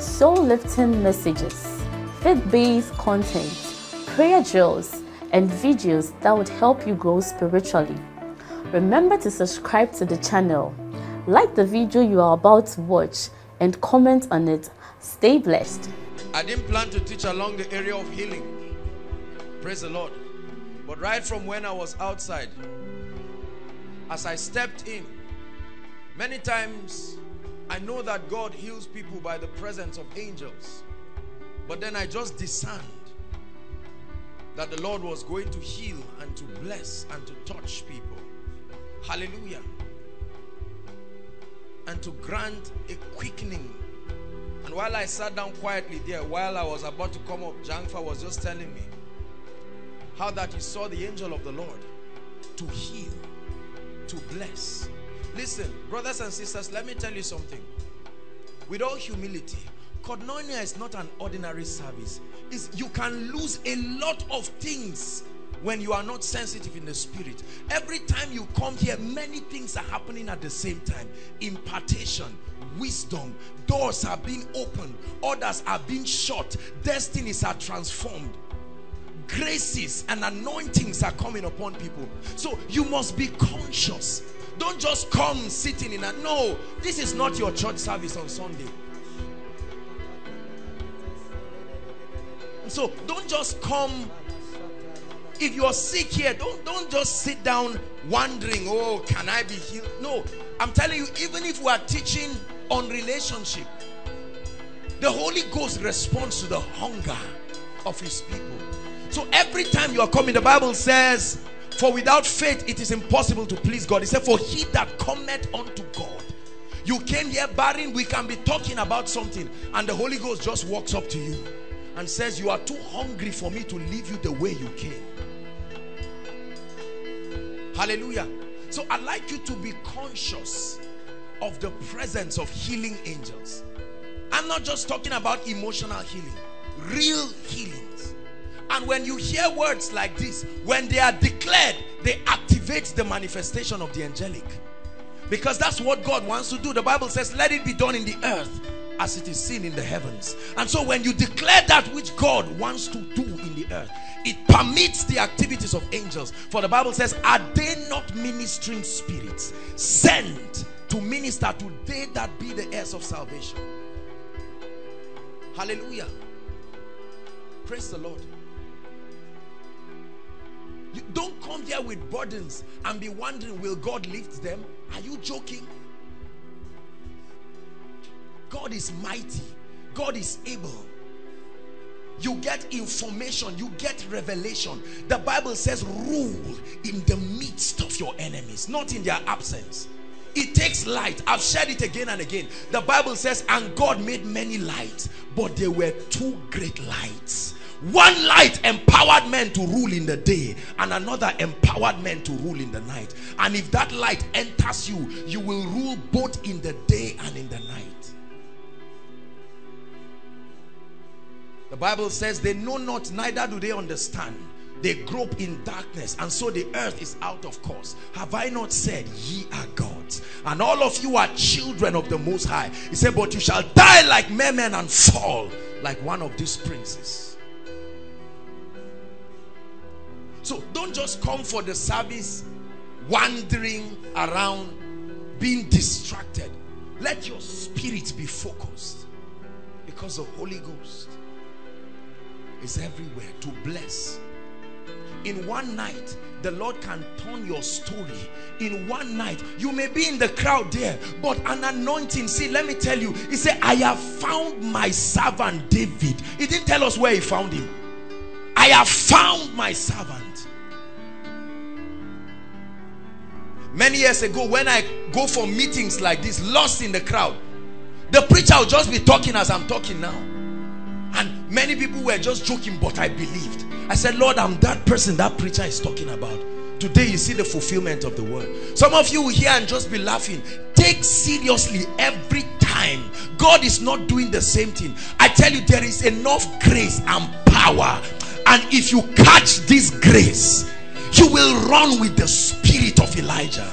soul-lifting messages, faith-based content, prayer drills, and videos that would help you grow spiritually. Remember to subscribe to the channel, like the video you are about to watch, and comment on it. Stay blessed. I didn't plan to teach along the area of healing. Praise the Lord. But right from when I was outside, as I stepped in, many times I know that God heals people by the presence of angels. But then I just discerned that the Lord was going to heal and to bless and to touch people. Hallelujah. And to grant a quickening. And while I sat down quietly there, while I was about to come up, Jangfa was just telling me how that he saw the angel of the Lord to heal to bless. Listen, brothers and sisters, let me tell you something. With all humility, Koinonia is not an ordinary service. It's, you can lose a lot of things when you are not sensitive in the spirit. Every time you come here, many things are happening at the same time. Impartation, wisdom, doors are being opened, others are being shut, destinies are transformed graces and anointings are coming upon people. So you must be conscious. Don't just come sitting in a, no, this is not your church service on Sunday. So don't just come, if you're sick here, don't, don't just sit down wondering, oh, can I be healed? No, I'm telling you, even if we are teaching on relationship, the Holy Ghost responds to the hunger of his people. So every time you are coming, the Bible says, for without faith it is impossible to please God. He said, for he that cometh unto God. You came here barren, we can be talking about something and the Holy Ghost just walks up to you and says, you are too hungry for me to leave you the way you came. Hallelujah. So I'd like you to be conscious of the presence of healing angels. I'm not just talking about emotional healing, real healings. And when you hear words like this, when they are declared, they activate the manifestation of the angelic. Because that's what God wants to do. The Bible says, let it be done in the earth as it is seen in the heavens. And so when you declare that which God wants to do in the earth, it permits the activities of angels. For the Bible says, are they not ministering spirits sent to minister to they that be the heirs of salvation? Hallelujah. Praise the Lord. You don't come here with burdens and be wondering, will God lift them? Are you joking? God is mighty. God is able. You get information. You get revelation. The Bible says rule in the midst of your enemies, not in their absence. It takes light. I've shared it again and again. The Bible says, and God made many lights, but there were two great lights one light empowered men to rule in the day and another empowered men to rule in the night. And if that light enters you, you will rule both in the day and in the night. The Bible says they know not, neither do they understand. They grope in darkness and so the earth is out of course. Have I not said ye are gods and all of you are children of the most high. He said but you shall die like men and fall like one of these princes. So don't just come for the service wandering around, being distracted. Let your spirit be focused because the Holy Ghost is everywhere to bless. In one night, the Lord can turn your story. In one night, you may be in the crowd there, but an anointing. See, let me tell you, he said, I have found my servant David. He didn't tell us where he found him. I have found my servant. Many years ago, when I go for meetings like this, lost in the crowd, The preacher will just be talking as I'm talking now. And many people were just joking, but I believed. I said, Lord, I'm that person that preacher is talking about. Today you see the fulfillment of the word. Some of you will hear and just be laughing. Take seriously every time. God is not doing the same thing. I tell you, there is enough grace and power. And if you catch this grace, you will run with the spirit of Elijah.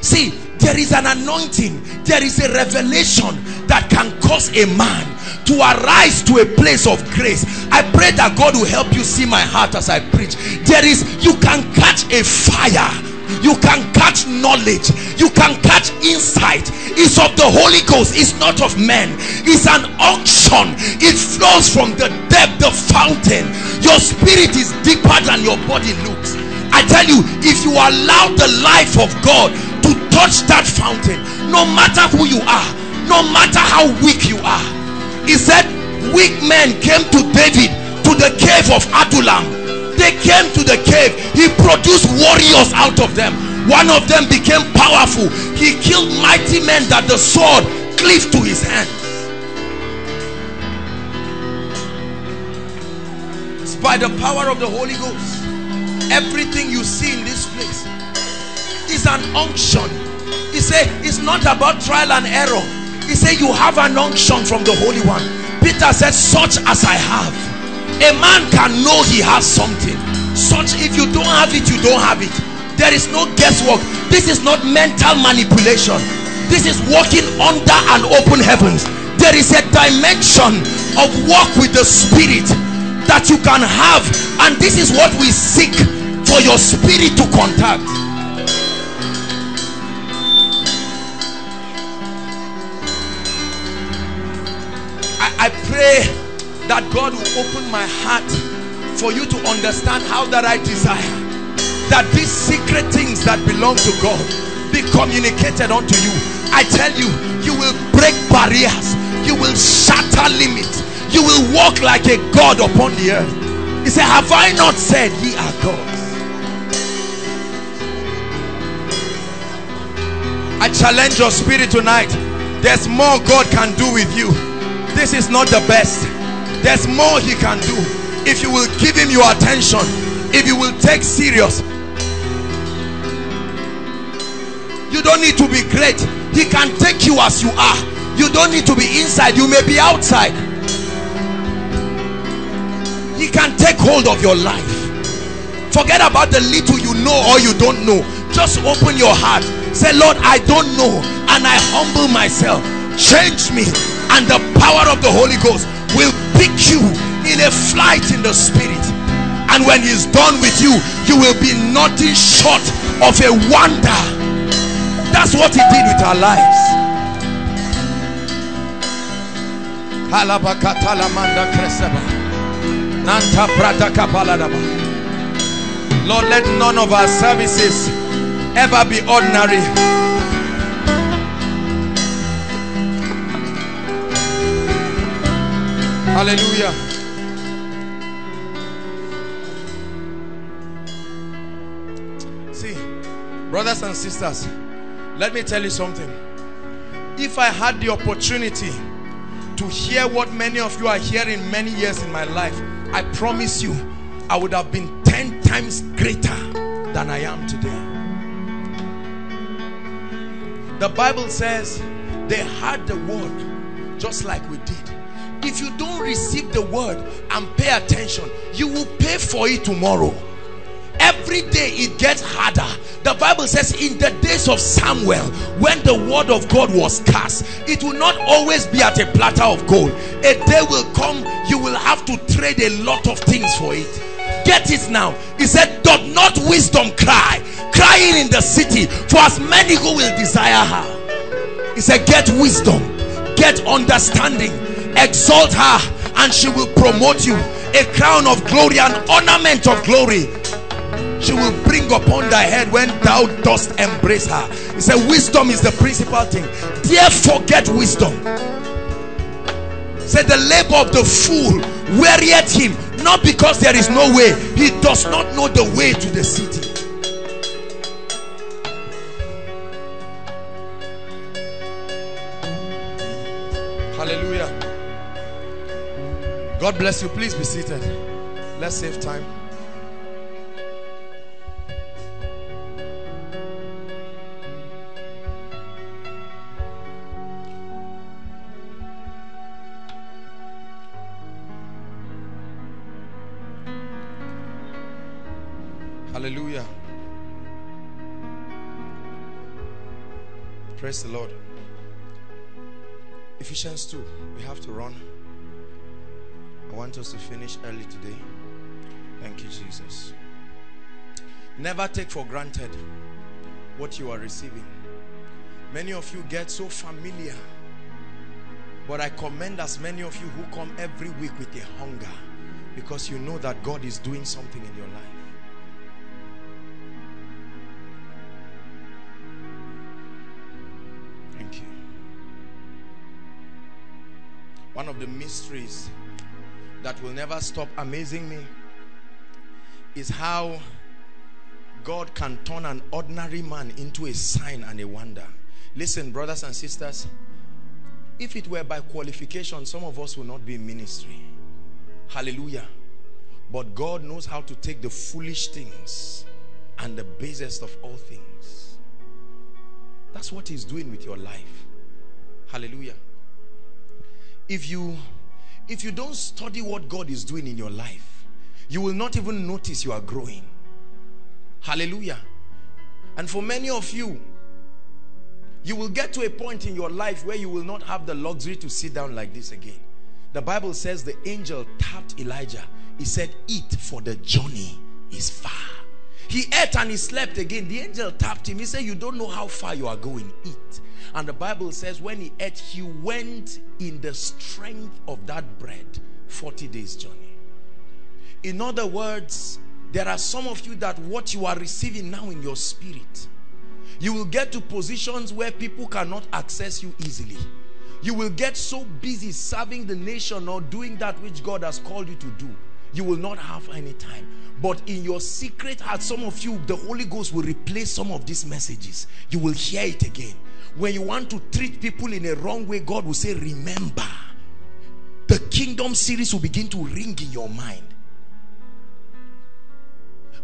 See, there is an anointing, there is a revelation that can cause a man to arise to a place of grace. I pray that God will help you see my heart as I preach. There is, you can catch a fire you can catch knowledge. You can catch insight. It's of the holy ghost. It's not of men. It's an unction. It flows from the depth the fountain. Your spirit is deeper than your body looks. I tell you if you allow the life of god to touch that fountain no matter who you are no matter how weak you are he said weak men came to david to the cave of adullam they came to the cave. He produced warriors out of them. One of them became powerful. He killed mighty men that the sword cleaved to his hands it's by the power of the Holy Ghost. Everything you see in this place is an unction. He said it's not about trial and error. He said you have an unction from the Holy One. Peter said such as I have a man can know he has something. Such if you don't have it you don't have it. There is no guesswork. This is not mental manipulation. This is walking under an open heavens there is a dimension of walk with the spirit that you can have and this is what we seek for your spirit to contact. I, I pray that God will open my heart for you to understand how that I desire. That these secret things that belong to God be communicated unto you. I tell you you will break barriers. You will shatter limits. You will walk like a God upon the earth. He said have I not said ye are gods? I challenge your spirit tonight. There's more God can do with you. This is not the best there's more he can do. If you will give him your attention if you will take serious you don't need to be great. He can take you as you are. You don't need to be inside. You may be outside. He can take hold of your life. Forget about the little you know or you don't know. Just open your heart. Say lord i don't know and i humble myself. Change me and the power of the holy ghost will pick you in a flight in the spirit. And when he's done with you you will be nothing short of a wonder. That's what he did with our lives. Lord let none of our services ever be ordinary hallelujah. See brothers and sisters let me tell you something. If I had the opportunity to hear what many of you are hearing many years in my life I promise you I would have been 10 times greater than I am today. The Bible says they had the word just like we did if you don't receive the word and pay attention you will pay for it tomorrow. Every day it gets harder. The bible says in the days of samuel when the word of god was cast it will not always be at a platter of gold. A day will come you will have to trade a lot of things for it. Get it now. He said doth not wisdom cry? Crying in the city for as many who will desire her. He said get wisdom. Get understanding exalt her and she will promote you. A crown of glory an ornament of glory. She will bring upon thy head when thou dost embrace her. He said wisdom is the principal thing. Therefore get wisdom. Said the labor of the fool wearieth him not because there is no way. He does not know the way to the city God bless you. Please be seated. Let's save time. Hallelujah. Praise the Lord. Ephesians 2. We have to run. I want us to finish early today. Thank you, Jesus. Never take for granted what you are receiving. Many of you get so familiar. But I commend as many of you who come every week with a hunger because you know that God is doing something in your life. Thank you. One of the mysteries that will never stop amazing me is how God can turn an ordinary man into a sign and a wonder. Listen, brothers and sisters, if it were by qualification, some of us will not be in ministry. Hallelujah. But God knows how to take the foolish things and the basest of all things. That's what he's doing with your life. Hallelujah. If you if you don't study what God is doing in your life, you will not even notice you are growing. Hallelujah. And for many of you, you will get to a point in your life where you will not have the luxury to sit down like this again. The Bible says the angel tapped Elijah. He said, eat for the journey is far. He ate and he slept again. The angel tapped him. He said, you don't know how far you are going. Eat. And the Bible says when he ate, he went in the strength of that bread 40 days journey. In other words, there are some of you that what you are receiving now in your spirit, you will get to positions where people cannot access you easily. You will get so busy serving the nation or doing that which God has called you to do. You will not have any time. But in your secret heart, some of you, the Holy Ghost will replace some of these messages. You will hear it again. When you want to treat people in a wrong way, God will say, remember. The kingdom series will begin to ring in your mind.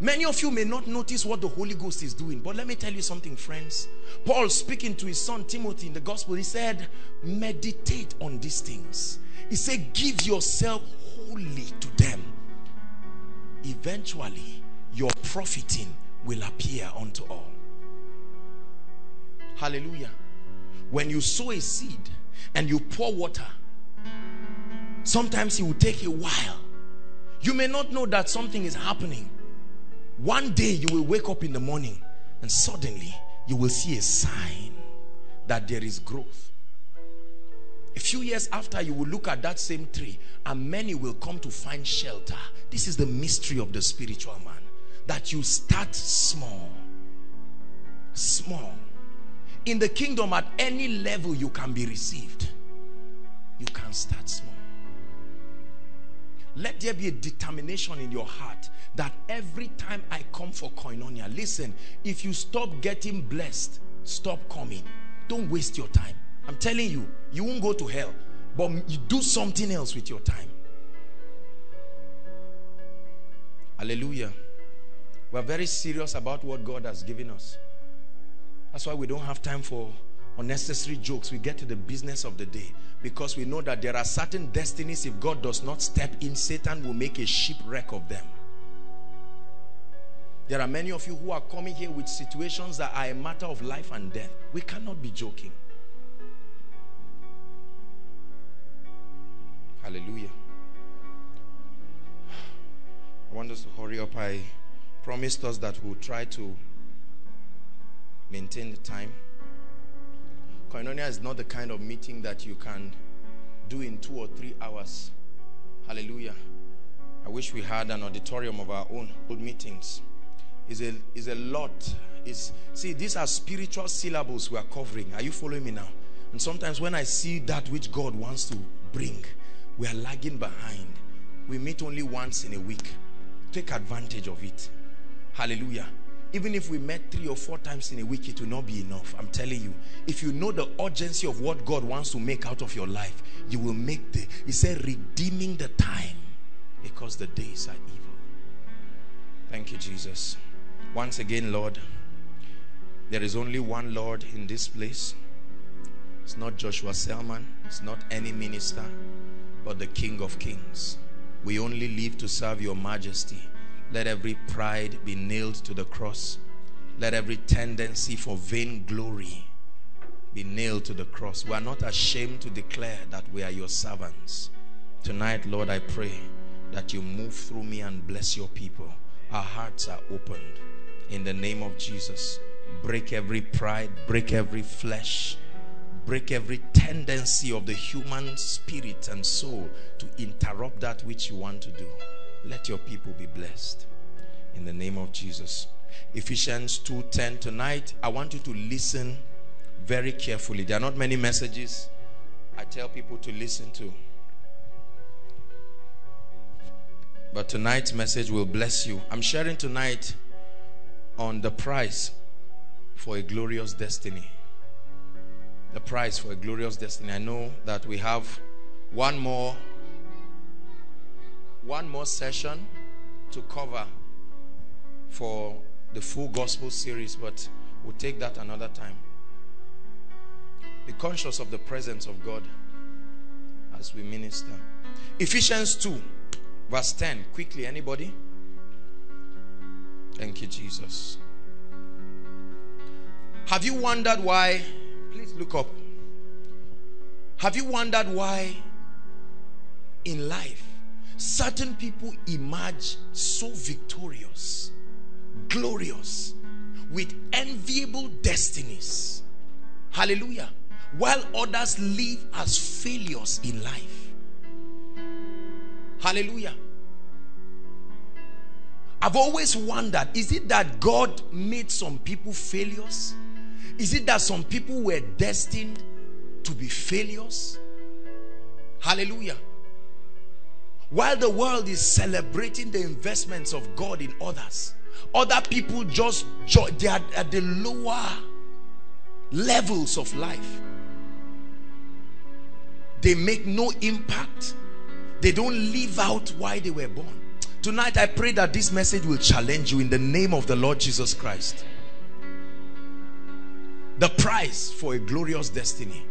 Many of you may not notice what the Holy Ghost is doing. But let me tell you something, friends. Paul speaking to his son Timothy in the gospel, he said, meditate on these things. He said, give yourself wholly to them. Eventually, your profiting will appear unto all. Hallelujah. When you sow a seed and you pour water, sometimes it will take a while. You may not know that something is happening one day you will wake up in the morning and suddenly you will see a sign that there is growth. A few years after you will look at that same tree and many will come to find shelter. This is the mystery of the spiritual man. That you start small. Small. In the kingdom at any level you can be received. You can start small. Let there be a determination in your heart that every time I come for koinonia, listen, if you stop getting blessed, stop coming. Don't waste your time. I'm telling you, you won't go to hell, but you do something else with your time. Hallelujah. We're very serious about what God has given us. That's why we don't have time for unnecessary jokes. We get to the business of the day because we know that there are certain destinies if God does not step in, Satan will make a shipwreck of them. There are many of you who are coming here with situations that are a matter of life and death. We cannot be joking. Hallelujah. I want us to hurry up. I promised us that we'll try to maintain the time. Koinonia is not the kind of meeting that you can do in two or three hours. Hallelujah. I wish we had an auditorium of our own old meetings. Is a is a lot. Is see these are spiritual syllables we are covering. Are you following me now? And sometimes when i see that which god wants to bring we are lagging behind. We meet only once in a week. Take advantage of it. Hallelujah even if we met three or four times in a week it will not be enough i'm telling you if you know the urgency of what god wants to make out of your life you will make the he said redeeming the time because the days are evil. Thank you, Jesus. Once again, Lord, there is only one Lord in this place. It's not Joshua Selman, it's not any minister, but the King of Kings. We only live to serve your majesty. Let every pride be nailed to the cross. Let every tendency for vain glory be nailed to the cross. We are not ashamed to declare that we are your servants. Tonight, Lord, I pray that you move through me and bless your people. Our hearts are opened in the name of Jesus. Break every pride, break every flesh, break every tendency of the human spirit and soul to interrupt that which you want to do. Let your people be blessed in the name of Jesus. Ephesians 2:10 tonight I want you to listen very carefully. There are not many messages I tell people to listen to. But tonight's message will bless you. I'm sharing tonight on the price for a glorious destiny. The price for a glorious destiny. I know that we have one more one more session to cover for the full gospel series, but we'll take that another time. Be conscious of the presence of God as we minister. Ephesians 2, verse 10. Quickly, anybody? Thank you, Jesus. Have you wondered why? Please look up. Have you wondered why in life certain people emerge so victorious, glorious, with enviable destinies? Hallelujah. While others live as failures in life. Hallelujah. I've always wondered is it that God made some people failures? Is it that some people were destined to be failures? Hallelujah. While the world is celebrating the investments of God in others, other people just they are at the lower levels of life. They make no impact. They don't live out why they were born. Tonight, I pray that this message will challenge you in the name of the Lord Jesus Christ. The price for a glorious destiny.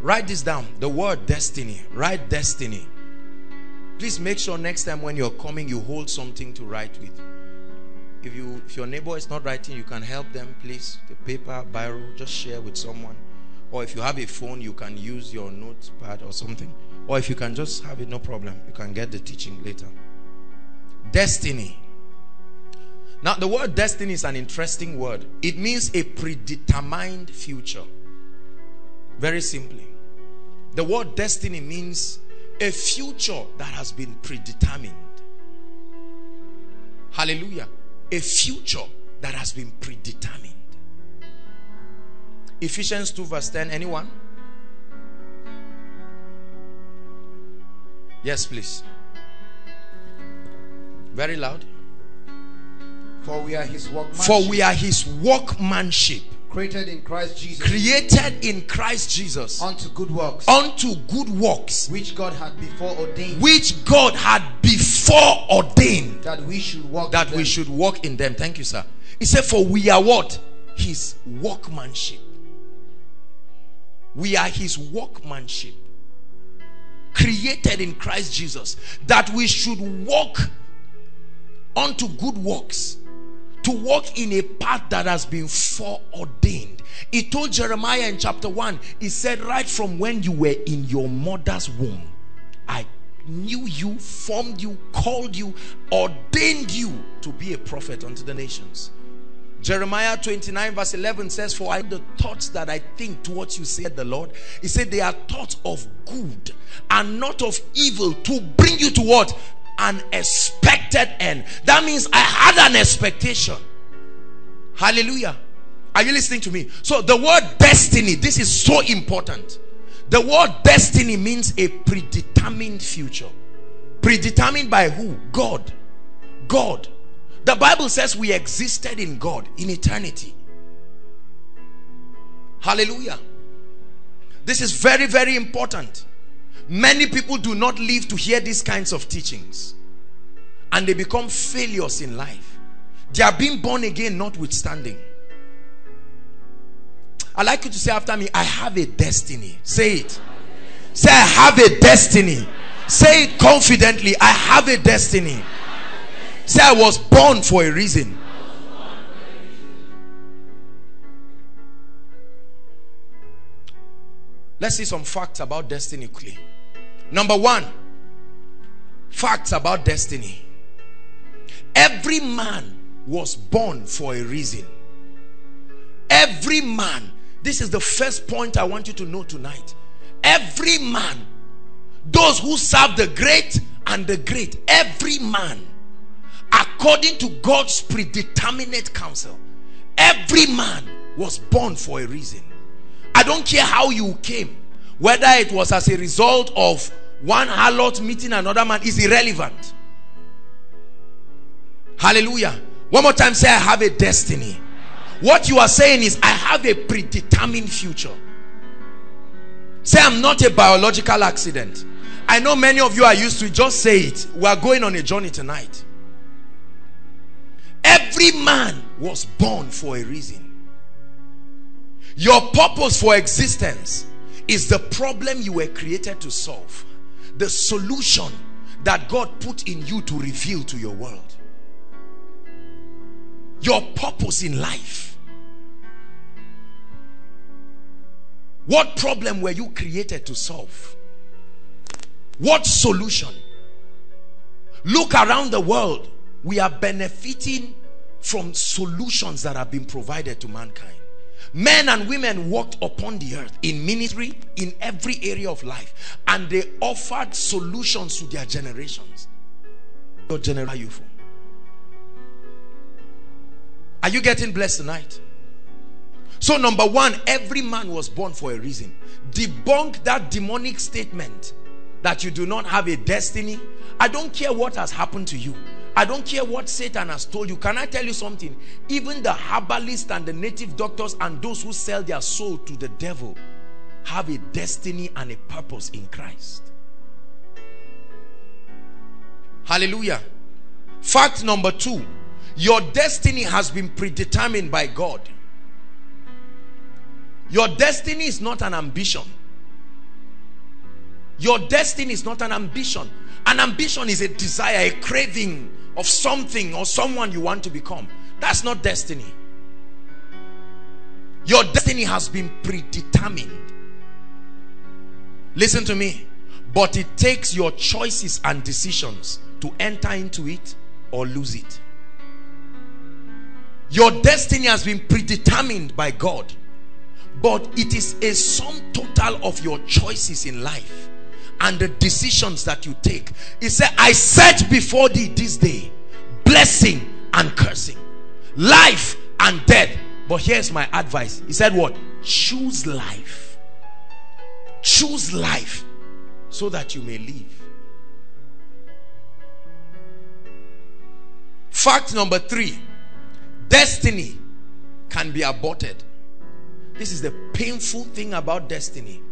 Write this down. The word destiny. Write destiny. Please make sure next time when you're coming, you hold something to write with. If you if your neighbor is not writing, you can help them, please. The paper, biro, just share with someone. Or if you have a phone, you can use your notepad or something. Or if you can just have it, no problem. You can get the teaching later. Destiny. Now, the word destiny is an interesting word. It means a predetermined future. Very simply. The word destiny means a future that has been predetermined. Hallelujah. A future that has been predetermined. Ephesians 2 verse 10. Anyone? Yes, please. Very loud. For we are his workmanship. For we are his workmanship. Created in Christ Jesus. Created in Christ Jesus. Unto good works. Unto good works. Which God had before ordained. Which God had before ordained. That we should walk That we should walk in them. Thank you, sir. He said, For we are what? His workmanship. We are his workmanship. Created in Christ Jesus. That we should walk unto good works to walk in a path that has been foreordained. He told Jeremiah in chapter 1, he said, Right from when you were in your mother's womb, I knew you, formed you, called you, ordained you to be a prophet unto the nations. Jeremiah 29 verse 11 says, For I the thoughts that I think towards you, said the Lord. He said, They are thoughts of good and not of evil to bring you to what? An expected end. That means I had an expectation. Hallelujah. Are you listening to me? So the word destiny, this is so important. The word destiny means a predetermined future. Predetermined by who? God. God. The Bible says we existed in God in eternity. Hallelujah. This is very, very important. Many people do not live to hear these kinds of teachings. And they become failures in life. They are being born again notwithstanding. i like you to say after me, I have a destiny. Say it. Say, I have a destiny. Say it confidently. I have a destiny. Say, I was born for a reason. Let's see some facts about destiny quickly. Number one, facts about destiny. Every man was born for a reason. Every man. This is the first point I want you to know tonight. Every man. Those who serve the great and the great. Every man. According to God's predeterminate counsel. Every man was born for a reason. I don't care how you came. Whether it was as a result of one harlot meeting another man is irrelevant. Hallelujah. One more time say I have a destiny. What you are saying is I have a predetermined future. Say I'm not a biological accident. I know many of you are used to. Just say it. We are going on a journey tonight. Every man was born for a reason. Your purpose for existence is the problem you were created to solve. The solution that God put in you to reveal to your world. Your purpose in life. What problem were you created to solve? What solution? Look around the world. We are benefiting from solutions that have been provided to mankind. Men and women walked upon the earth in ministry, in every area of life, and they offered solutions to their generations. Generation are you from? Are you getting blessed tonight? So, number one, every man was born for a reason. Debunk that demonic statement that you do not have a destiny. I don't care what has happened to you. I don't care what Satan has told you. Can I tell you something? Even the herbalists and the native doctors and those who sell their soul to the devil have a destiny and a purpose in Christ. Hallelujah. Fact number two your destiny has been predetermined by God. Your destiny is not an ambition. Your destiny is not an ambition. An ambition is a desire, a craving of something or someone you want to become. That's not destiny. Your destiny has been predetermined. Listen to me. But it takes your choices and decisions to enter into it or lose it. Your destiny has been predetermined by God. But it is a sum total of your choices in life and the decisions that you take. He said, I set before thee this day blessing and cursing, life and death. But here's my advice. He said, What? Choose life. Choose life so that you may live. Fact number three destiny can be aborted. This is the painful thing about destiny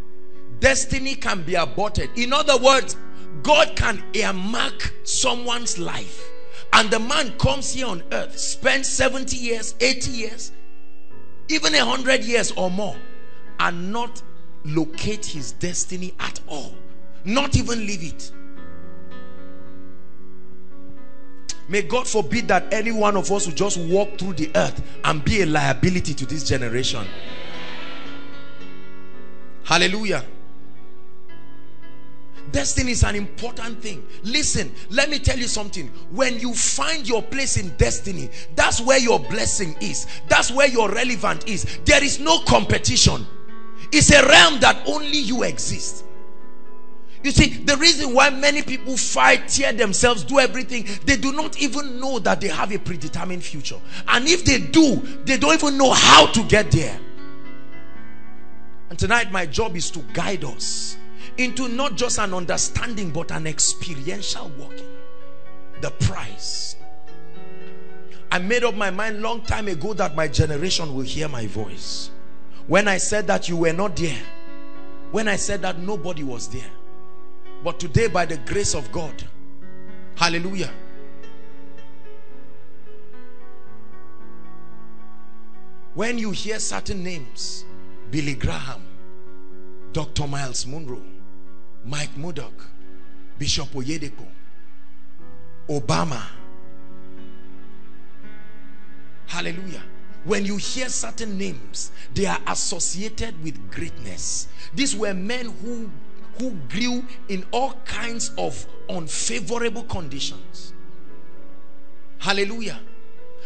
destiny can be aborted. In other words, God can earmark someone's life and the man comes here on earth, spends 70 years, 80 years, even 100 years or more and not locate his destiny at all. Not even leave it. May God forbid that any one of us will just walk through the earth and be a liability to this generation. Hallelujah. Destiny is an important thing. Listen, let me tell you something. When you find your place in destiny, that's where your blessing is. That's where your relevant is. There is no competition. It's a realm that only you exist. You see, the reason why many people fight, tear themselves, do everything, they do not even know that they have a predetermined future. And if they do, they don't even know how to get there. And tonight, my job is to guide us into not just an understanding but an experiential walking the price I made up my mind long time ago that my generation will hear my voice when I said that you were not there when I said that nobody was there But today, by the grace of God, hallelujah. When you hear certain names, Billy Graham, Dr. Myles Munroe, Mike Murdock, Bishop Oyedepo, Obama, hallelujah. When you hear certain names, they are associated with greatness. These were men who, who grew in all kinds of unfavorable conditions. Hallelujah.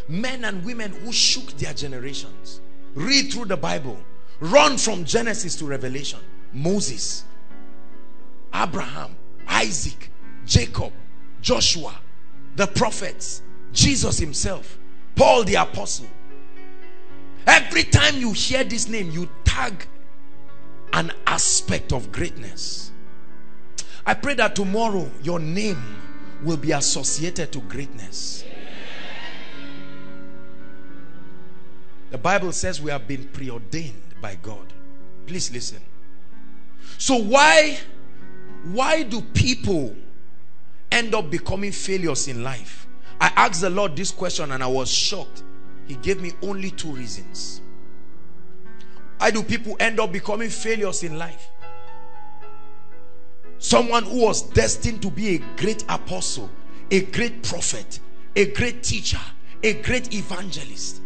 Men and women who shook their generations. Read through the Bible. Run from Genesis to Revelation. Moses, Abraham, Isaac, Jacob, Joshua, the prophets, Jesus himself, Paul the apostle. Every time you hear this name, you tag an aspect of greatness. I pray that tomorrow your name will be associated to greatness. The Bible says we have been preordained by God. Please listen. So why why do people end up becoming failures in life? I asked the Lord this question and I was shocked. He gave me only two reasons. Why do people end up becoming failures in life? Someone who was destined to be a great apostle, a great prophet, a great teacher, a great evangelist.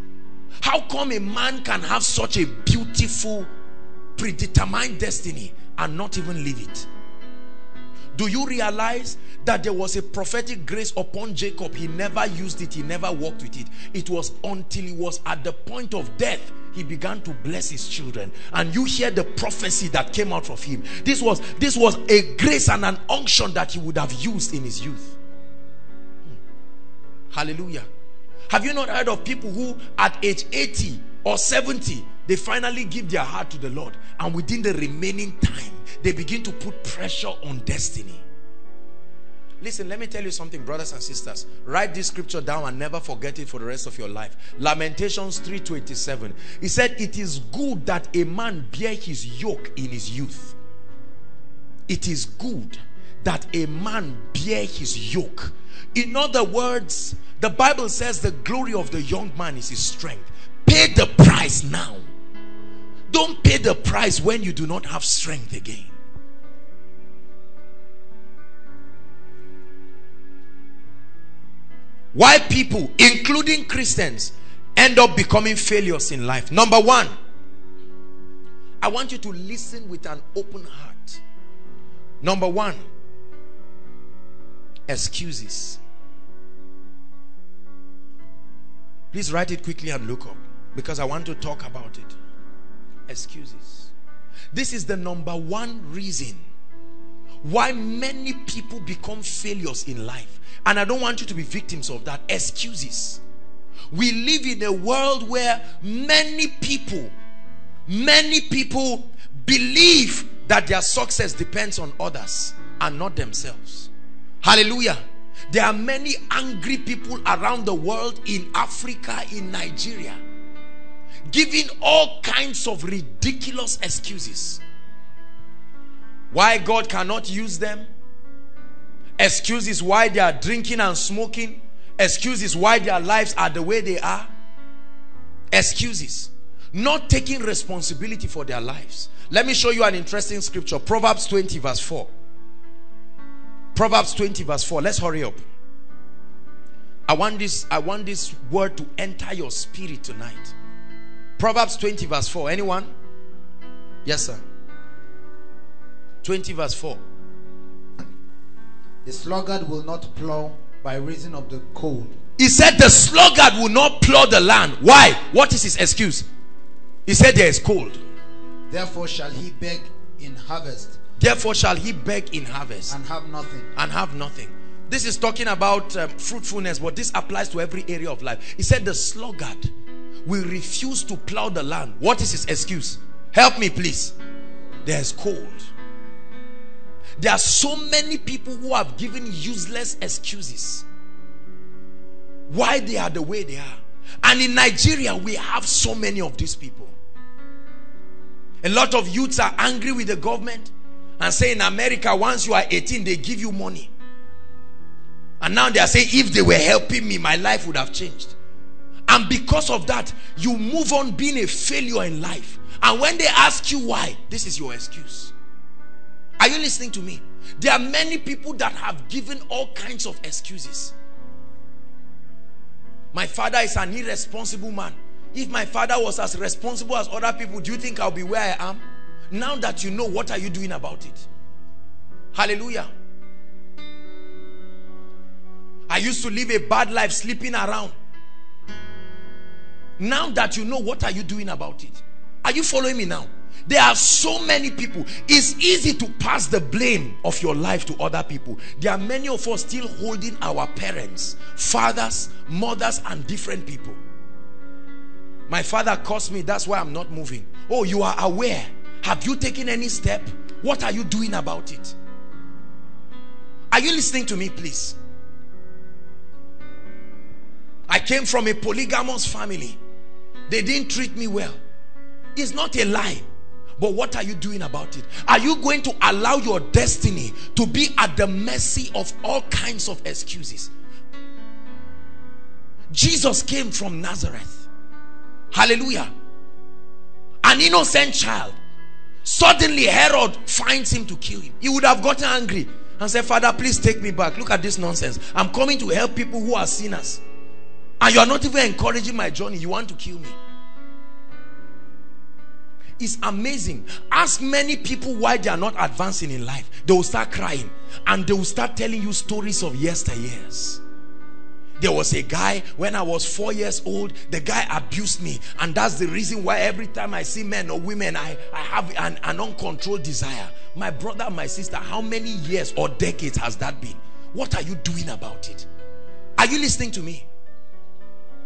How come a man can have such a beautiful, predetermined destiny and not even live it? Do you realize that there was a prophetic grace upon Jacob? He never used it, he never walked with it. It was until he was at the point of death he began to bless his children and you hear the prophecy that came out of him this was this was a grace and an unction that he would have used in his youth hmm. hallelujah have you not heard of people who at age 80 or 70 they finally give their heart to the Lord and within the remaining time they begin to put pressure on destiny Listen, let me tell you something, brothers and sisters. Write this scripture down and never forget it for the rest of your life. Lamentations 3:27. He said, It is good that a man bear his yoke in his youth. It is good that a man bear his yoke. In other words, the Bible says the glory of the young man is his strength. Pay the price now. Don't pay the price when you do not have strength again. Why people, including Christians, end up becoming failures in life. Number one, I want you to listen with an open heart. Number one, excuses. Please write it quickly and look up because I want to talk about it. Excuses. This is the number one reason why many people become failures in life and I don't want you to be victims of that. Excuses. We live in a world where many people, many people believe that their success depends on others and not themselves. Hallelujah. There are many angry people around the world in Africa, in Nigeria, giving all kinds of ridiculous excuses. Why God cannot use them? Excuses why they are drinking and smoking. Excuses why their lives are the way they are. Excuses. Not taking responsibility for their lives. Let me show you an interesting scripture. Proverbs 20 verse 4. Proverbs 20 verse 4. Let's hurry up. I want this I want this word to enter your spirit tonight. Proverbs 20 verse 4. Anyone? Yes, sir. 20 verse 4. The sluggard will not plow by reason of the cold. He said the sluggard will not plow the land. Why? What is his excuse? He said there is cold. Therefore shall he beg in harvest. Therefore shall he beg in harvest. And have nothing. And have nothing. This is talking about um, fruitfulness, but this applies to every area of life. He said the sluggard will refuse to plow the land. What is his excuse? Help me please. There is cold. There are so many people who have given useless excuses why they are the way they are. And in Nigeria, we have so many of these people. A lot of youths are angry with the government. and say in America, once you are 18, they give you money. And now they are saying, if they were helping me, my life would have changed. And because of that, you move on being a failure in life. And when they ask you why, this is your excuse. Are you listening to me? There are many people that have given all kinds of excuses. My father is an irresponsible man. If my father was as responsible as other people, do you think I'll be where I am? Now that you know, what are you doing about it? Hallelujah. I used to live a bad life sleeping around. Now that you know, what are you doing about it? Are you following me now? There are so many people. It's easy to pass the blame of your life to other people. There are many of us still holding our parents, fathers, mothers, and different people. My father caused me, that's why I'm not moving. Oh, you are aware. Have you taken any step? What are you doing about it? Are you listening to me, please? I came from a polygamous family. They didn't treat me well. It's not a lie. But what are you doing about it? Are you going to allow your destiny to be at the mercy of all kinds of excuses? Jesus came from Nazareth. Hallelujah. An innocent child. Suddenly Herod finds him to kill him. He would have gotten angry and said, Father, please take me back. Look at this nonsense. I'm coming to help people who are sinners. And you are not even encouraging my journey. You want to kill me is amazing. Ask many people why they are not advancing in life. They will start crying and they will start telling you stories of yesteryears. There was a guy when I was four years old, the guy abused me, and that's the reason why every time I see men or women, I, I have an, an uncontrolled desire. My brother, my sister, how many years or decades has that been? What are you doing about it? Are you listening to me?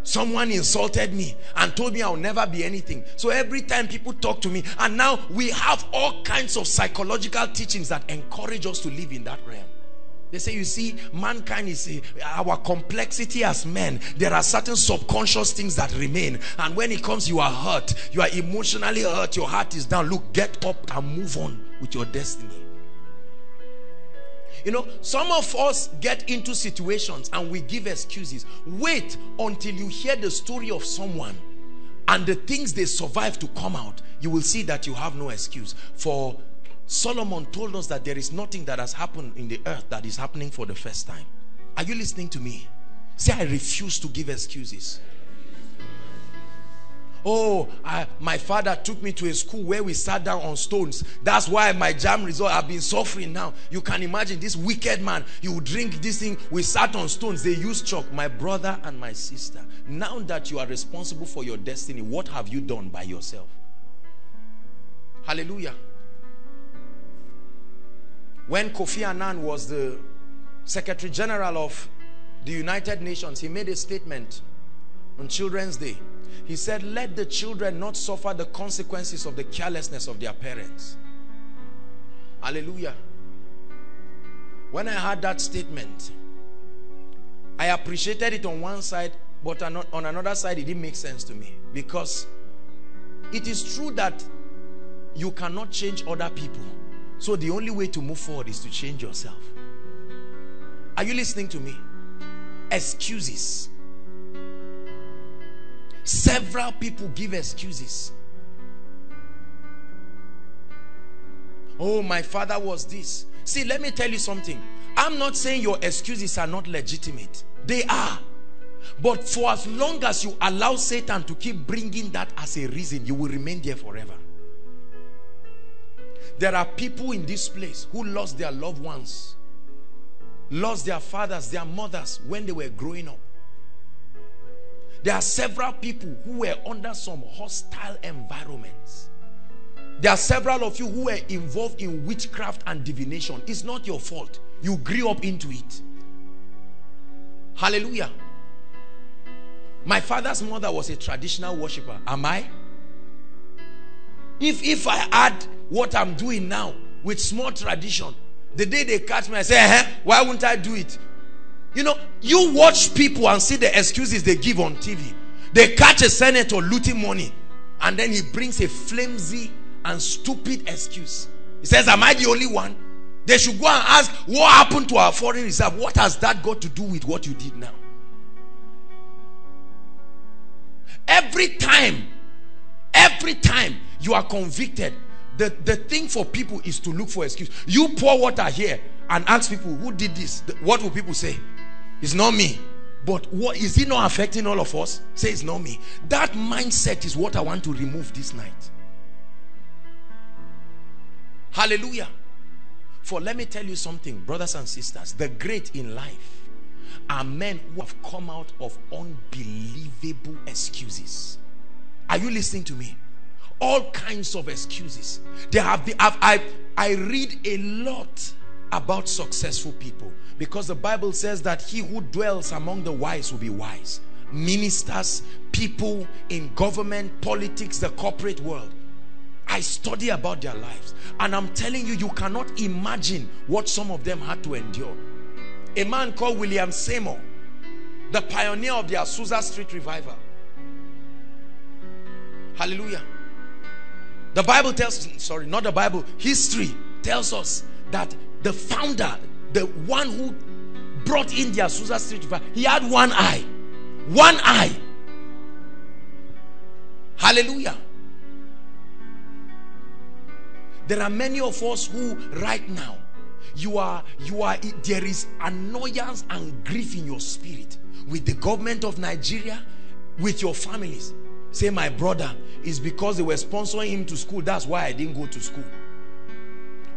Someone insulted me and told me I'll never be anything. So every time people talk to me, and now we have all kinds of psychological teachings that encourage us to live in that realm. They say, you see, mankind is a, our complexity as men. There are certain subconscious things that remain. And when it comes, you are hurt. You are emotionally hurt. Your heart is down. Look, get up and move on with your destiny. You know, some of us get into situations and we give excuses. Wait until you hear the story of someone and the things they survive to come out. You will see that you have no excuse. For Solomon told us that there is nothing that has happened in the earth that is happening for the first time. Are you listening to me? Say, I refuse to give excuses. Oh, I, my father took me to a school where we sat down on stones. That's why my JAMB result I've been suffering now. You can imagine this wicked man. You drink this thing. We sat on stones. They used chalk. My brother and my sister. Now that you are responsible for your destiny, what have you done by yourself? Hallelujah. When Kofi Annan was the Secretary General of the United Nations, he made a statement on Children's Day he said, let the children not suffer the consequences of the carelessness of their parents. Hallelujah. When I heard that statement, I appreciated it on one side, but on another side, it didn't make sense to me. Because it is true that you cannot change other people. So the only way to move forward is to change yourself. Are you listening to me? Excuses. Several people give excuses. Oh, my father was this. See, let me tell you something. I'm not saying your excuses are not legitimate. They are. But for as long as you allow Satan to keep bringing that as a reason, you will remain there forever. There are people in this place who lost their loved ones, lost their fathers, their mothers when they were growing up. There are several people who were under some hostile environments. There are several of you who were involved in witchcraft and divination. It's not your fault. You grew up into it. Hallelujah. My father's mother was a traditional worshiper. Am I? If, if I add what I'm doing now with small tradition, the day they catch me, I say, eh, why wouldn't I do it? You know, you watch people and see the excuses they give on TV. They catch a senator looting money and then he brings a flimsy and stupid excuse. He says, Am I the only one? They should go and ask, What happened to our foreign reserve? What has that got to do with what you did now? Every time, every time you are convicted, the, the thing for people is to look for excuse. You pour water here and ask people who did this. What will people say? It's not me. But what is it not affecting all of us? Say it's not me. That mindset is what I want to remove this night. Hallelujah. For let me tell you something, brothers and sisters, the great in life are men who have come out of unbelievable excuses. Are you listening to me? All kinds of excuses. They have the I I read a lot about successful people because the Bible says that he who dwells among the wise will be wise. Ministers, people in government, politics, the corporate world. I study about their lives and I'm telling you, you cannot imagine what some of them had to endure. A man called William Seymour, the pioneer of the Azusa Street Revival. Hallelujah. The Bible tells, sorry, not the Bible, history tells us that the founder, the one who brought in the Azusa Street he had one eye. One eye. Hallelujah. There are many of us who right now you are you are there is annoyance and grief in your spirit with the government of Nigeria with your families say my brother is because they were sponsoring him to school that's why I didn't go to school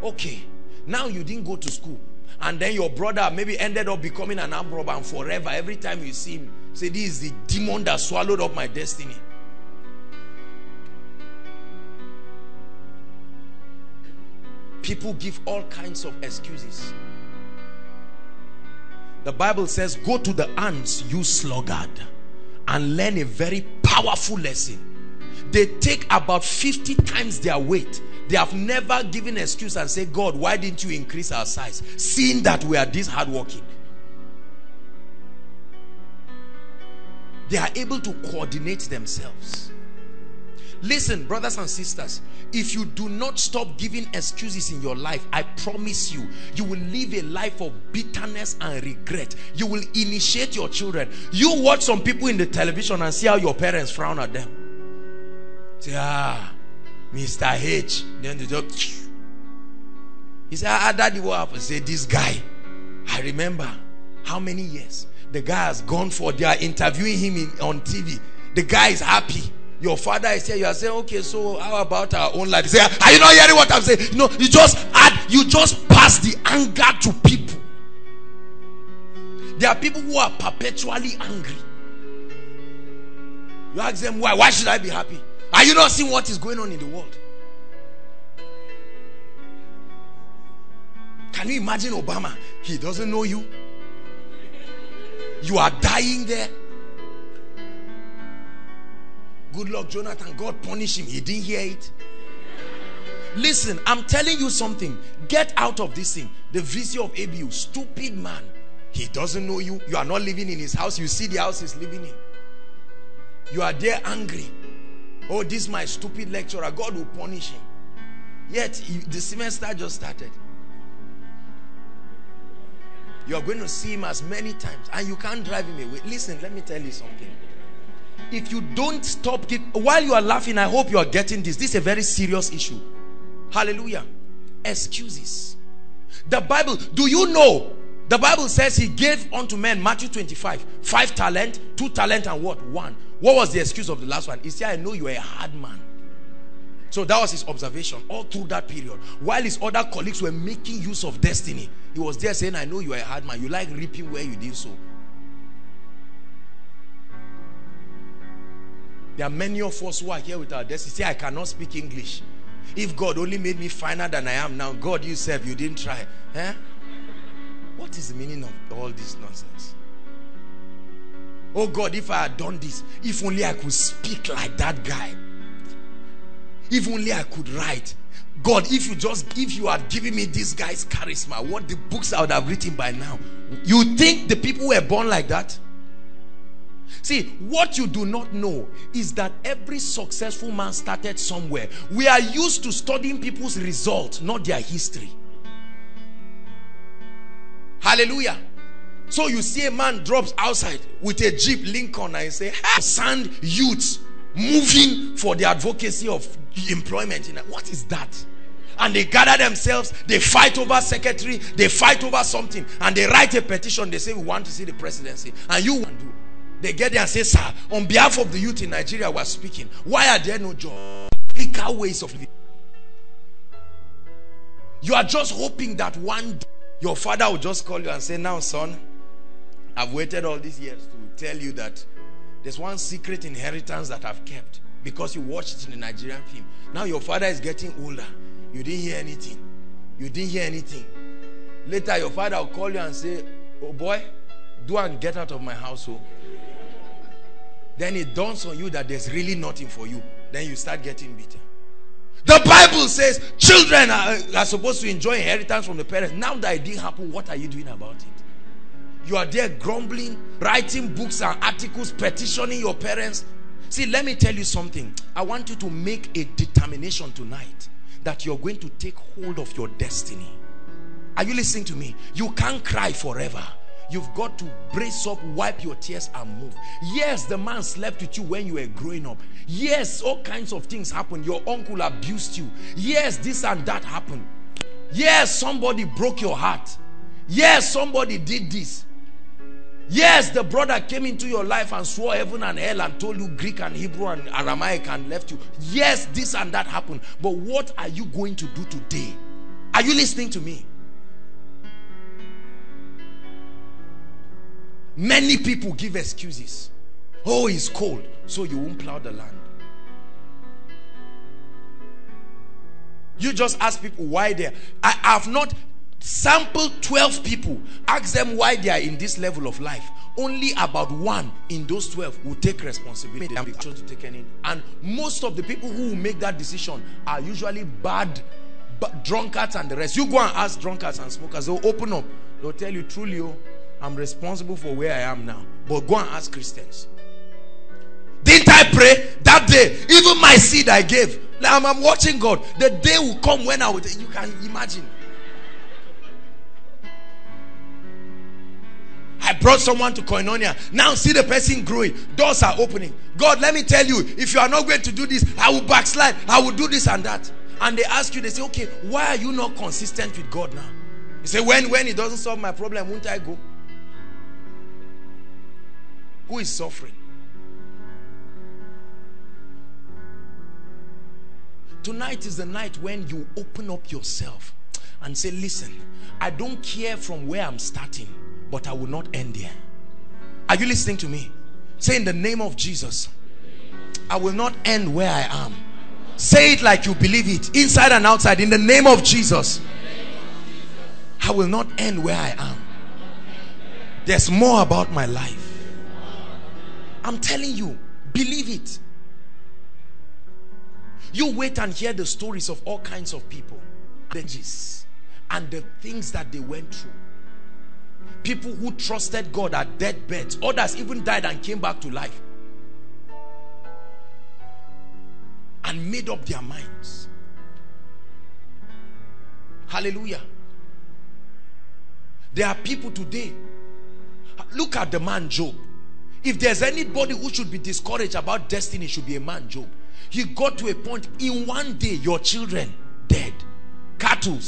okay now you didn't go to school. And then your brother maybe ended up becoming an armed robber and forever. Every time you see him say this is the demon that swallowed up my destiny. People give all kinds of excuses. The bible says go to the ants you sluggard and learn a very powerful lesson they take about 50 times their weight. They have never given excuse and say god why didn't you increase our size? Seeing that we are this hardworking. They are able to coordinate themselves. Listen brothers and sisters if you do not stop giving excuses in your life i promise you you will live a life of bitterness and regret. You will initiate your children. You watch some people in the television and see how your parents frown at them say ah mr h. Then they just he said ah daddy what happened? Say this guy i remember how many years the guy has gone for they are interviewing him in, on tv the guy is happy. Your father is here. You are saying okay so how about our own life? Say are you not hearing what i'm saying? Know you just add you just pass the anger to people. There are people who are perpetually angry. You ask them why why should i be happy are you not seeing what is going on in the world can you imagine obama he doesn't know you you are dying there Goodluck, Jonathan. God punish him. He didn't hear it. Listen, I'm telling you something. Get out of this thing. The VC of ABU, stupid man. He doesn't know you. You are not living in his house. You see the house he's living in. You are there angry. Oh, this my stupid lecturer. God will punish him. Yet, the semester just started. You are going to see him as many times. And you can't drive him away. Listen, let me tell you something if you don't stop while you are laughing i hope you are getting this this is a very serious issue hallelujah excuses the bible do you know the bible says he gave unto men matthew 25 five talent two talent and what one what was the excuse of the last one he said i know you are a hard man so that was his observation all through that period while his other colleagues were making use of destiny he was there saying i know you are a hard man you like reaping where you did so There are many of us who are here with our destiny. Say, I cannot speak English. If God only made me finer than I am now, God, you said you didn't try. Eh? What is the meaning of all this nonsense? Oh God, if I had done this, if only I could speak like that guy. If only I could write. God, if you just, if you had given me this guy's charisma, what the books I would have written by now. You think the people were born like that? See, what you do not know is that every successful man started somewhere. We are used to studying people's results, not their history. Hallelujah. So you see a man drops outside with a Jeep Lincoln and say, sand youths moving for the advocacy of employment. What is that? And they gather themselves, they fight over secretary, they fight over something, and they write a petition. They say, We want to see the presidency. And you want to do. They get there and say, Sir, on behalf of the youth in Nigeria, we're speaking. Why are there no jobs? Ways of living. You are just hoping that one day your father will just call you and say, Now, son, I've waited all these years to tell you that there's one secret inheritance that I've kept because you watched it in the Nigerian film. Now your father is getting older. You didn't hear anything. You didn't hear anything. Later, your father will call you and say, Oh boy, do and get out of my household. Oh. Then it dawns on you that there's really nothing for you. Then you start getting bitter. The Bible says children are, are supposed to enjoy inheritance from the parents. Now that it didn't happen, what are you doing about it? You are there grumbling, writing books and articles, petitioning your parents. See, let me tell you something. I want you to make a determination tonight that you're going to take hold of your destiny. Are you listening to me? You can't cry forever. You've got to brace up, wipe your tears and move. Yes, the man slept with you when you were growing up. Yes, all kinds of things happened. Your uncle abused you. Yes, this and that happened. Yes, somebody broke your heart. Yes, somebody did this. Yes, the brother came into your life and swore heaven and hell and told you Greek and Hebrew and Aramaic and left you. Yes, this and that happened. But what are you going to do today? Are you listening to me? Many people give excuses. Oh, it's cold, so you won't plow the land. You just ask people why they're. I have not sampled 12 people, ask them why they are in this level of life. Only about one in those 12 will take responsibility and to take any. And most of the people who make that decision are usually bad, bad drunkards and the rest. You go and ask drunkards and smokers, they'll open up. They'll tell you truly, oh, I'm responsible for where I am now. But go and ask Christians. Didn't I pray that day? Even my seed I gave. I'm, I'm watching God. The day will come when I will. You can imagine. I brought someone to Koinonia. Now see the person growing. Doors are opening. God, let me tell you, if you are not going to do this, I will backslide. I will do this and that. And they ask you, they say, okay, why are you not consistent with God now? You say, when, when it doesn't solve my problem, won't I go? Who is suffering? Tonight is the night when you open up yourself and say, Listen, I don't care from where I'm starting, but I will not end there. Are you listening to me? Say, In the name of Jesus, I will not end where I am. Say it like you believe it, inside and outside. In the name of Jesus, I will not end where I am. There's more about my life. I'm telling you, believe it. You wait and hear the stories of all kinds of people, the and the things that they went through. People who trusted God at deathbeds, others even died and came back to life and made up their minds. Hallelujah. There are people today. Look at the man Job. If there's anybody who should be discouraged about destiny, should be a man, Job. He got to a point in one day, your children dead, cattle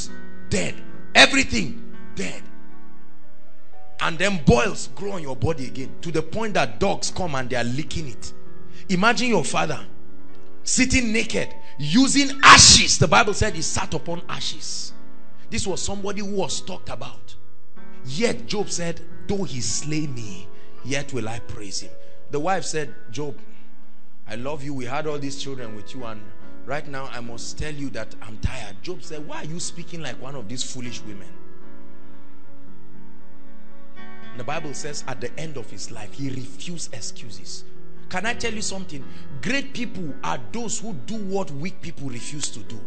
dead, everything dead. And then boils grow on your body again to the point that dogs come and they are licking it. Imagine your father sitting naked using ashes. The Bible said he sat upon ashes. This was somebody who was talked about. Yet Job said, Though he slay me, yet will I praise him. The wife said, Job, I love you. We had all these children with you, and right now I must tell you that I'm tired. Job said, Why are you speaking like one of these foolish women? And the Bible says, at the end of his life, he refused excuses. Can I tell you something? Great people are those who do what weak people refuse to do.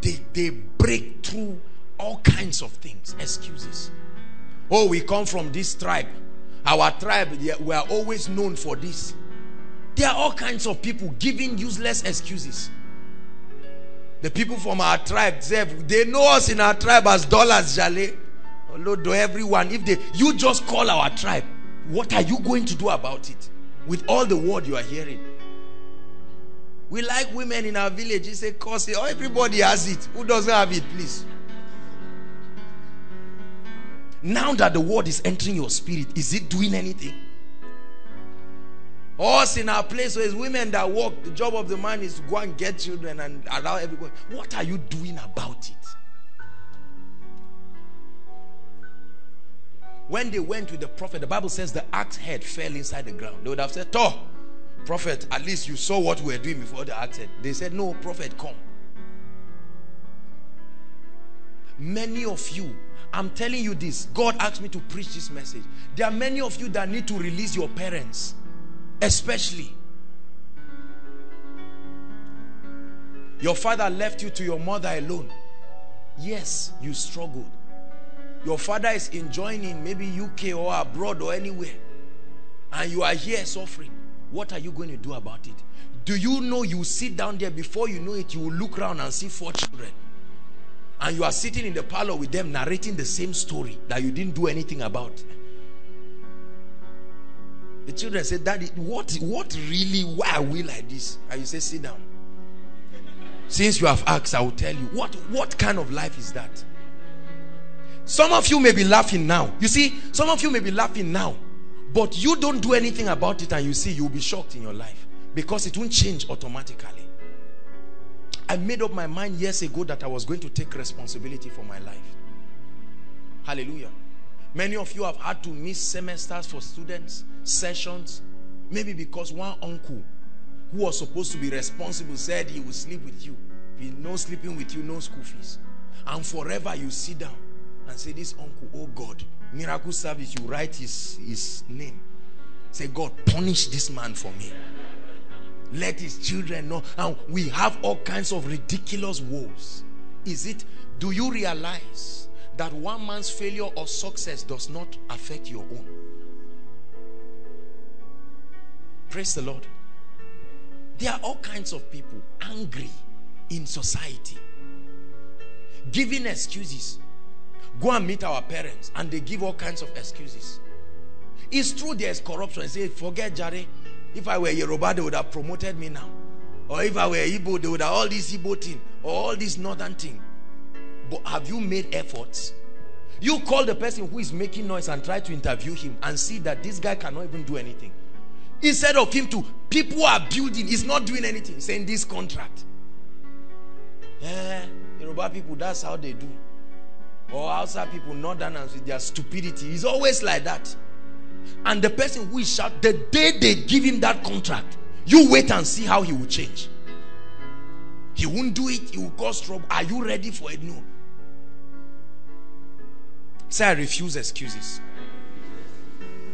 They, they break through all kinds of things, excuses. Oh, we come from this tribe Our tribe, we are always known for this. There are all kinds of people giving useless excuses. The people from our tribe, they know us in our tribe as dollars, Jale. To everyone. If they you just call our tribe, what are you going to do about it? With all the word you are hearing. We like women in our village. It's a cause. Everybody has it. Who doesn't have it, please? Now that the word is entering your spirit, is it doing anything? Us in our place where it's women that work, the job of the man is to go and get children and allow everyone. What are you doing about it? When they went with the prophet, the Bible says the axe head fell inside the ground. They would have said, Toh, prophet, at least you saw what we were doing before the axe head. They said, No, prophet, come. Many of you, I'm telling you this, God asked me to preach this message. There are many of you that need to release your parents, especially. Your father left you to your mother alone. Yes, you struggled. Your father is enjoying in maybe UK or abroad or anywhere. And you are here suffering. What are you going to do about it? Do you know you sit down there before you know it, you will look around and see four children. And you are sitting in the parlor with them narrating the same story that you didn't do anything about. The children say, Daddy, what, what really, why are we like this? And you say, sit down. Since you have asked, I will tell you. What, what kind of life is that? Some of you may be laughing now. You see, some of you may be laughing now. But you don't do anything about it and you see, you'll be shocked in your life. Because it won't change automatically. I made up my mind years ago that I was going to take responsibility for my life. Hallelujah. Many of you have had to miss semesters for students, sessions. Maybe because one uncle who was supposed to be responsible said he will sleep with you. He no sleeping with you, no school fees. And forever you sit down and say, This uncle, oh God, miracle service, you write his, his name. Say, God, punish this man for me. Let his children know. And we have all kinds of ridiculous woes. Is it, do you realize that one man's failure or success does not affect your own? Praise the Lord. There are all kinds of people angry in society, giving excuses. Go and meet our parents. And they give all kinds of excuses. It's true there's corruption. Say, forget Jare. If I were Yoruba, they would have promoted me now. Or if I were Igbo, they would have all this Igbo thing. Or all this northern thing. But have you made efforts? You call the person who is making noise and try to interview him and see that this guy cannot even do anything. Instead of him to, people are building, he's not doing anything, saying this contract. Eh, Yoruba people, that's how they do or outside people, northerners with their stupidity. He's always like that. And the person who is shout, the day they give him that contract, you wait and see how he will change. He won't do it, he will cause trouble. Are you ready for it? No. Say, I refuse excuses.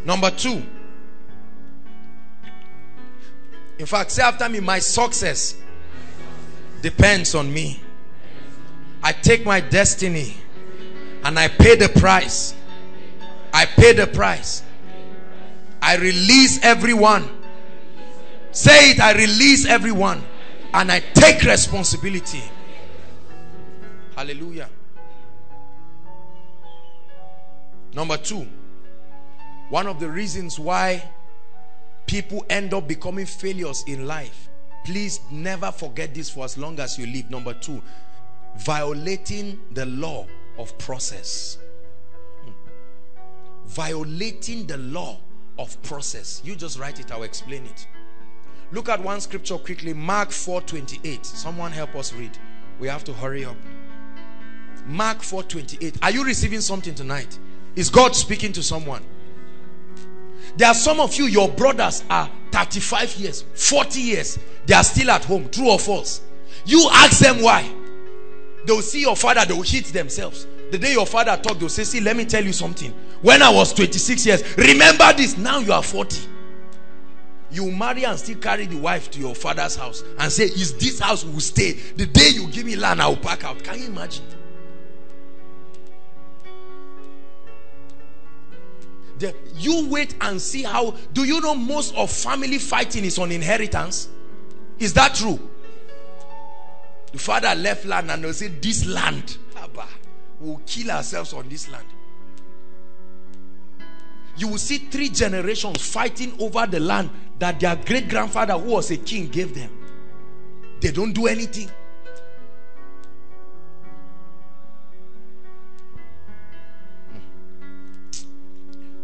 Number two. In fact, say after me, my success depends on me. I take my destiny and I pay the price. I pay the price. I release everyone. Say it, I release everyone. And I take responsibility. Hallelujah. Number two, one of the reasons why people end up becoming failures in life. Please never forget this for as long as you live. Number two, violating the law of process. Hmm. Violating the law of process. You just write it, I'll explain it. Look at one scripture quickly. Mark 4:28. Someone help us read. We have to hurry up. Mark 4:28. Are you receiving something tonight? Is God speaking to someone? There are some of you, your brothers are 35 years, 40 years. They are still at home. True or false? You ask them why. They will see your father, they will hit themselves. The day your father talked, they'll say, See, let me tell you something. When I was 26 years, remember this. Now you are 40. You marry and still carry the wife to your father's house and say, Is this house will stay? The day you give me land, I will pack out. Can you imagine? the, you wait and see how do you know most of family fighting is on inheritance is that true the father left land and they'll say this land we'll kill ourselves on this land you will see three generations fighting over the land that their great grandfather who was a king gave them they don't do anything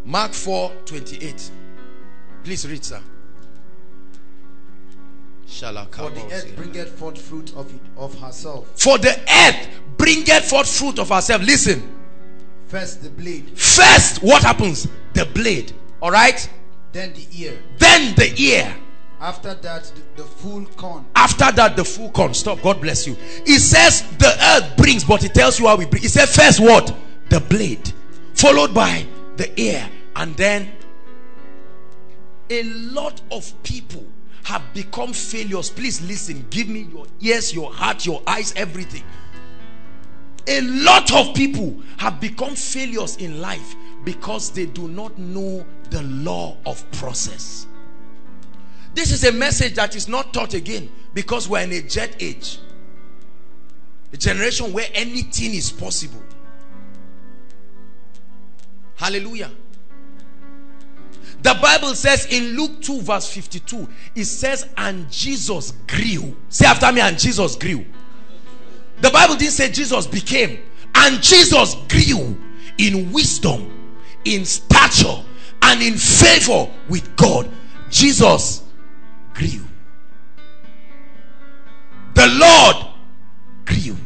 Mark 4 28. Please read, sir. For the earth bringeth forth fruit of it of herself. For the earth bringeth forth fruit of herself. Listen. First the blade. First, what happens? The blade. All right. Then the ear. Then the ear. After that, the, the full corn. After that, the full corn. Stop. God bless you. It says the earth brings, but it tells you how we bring. It says first what? The blade, followed by the ear, and then a lot of people have become failures. Please listen. Give me your ears, your heart, your eyes, everything. A lot of people have become failures in life because they do not know the law of process. This is a message that is not taught again because we're in a jet age. A generation where anything is possible. Hallelujah. The Bible says in Luke 2 verse 52, it says, and Jesus grew. Say after me, and Jesus grew. The Bible didn't say Jesus became. And Jesus grew in wisdom, in stature, and in favor with God. Jesus grew. The Lord grew.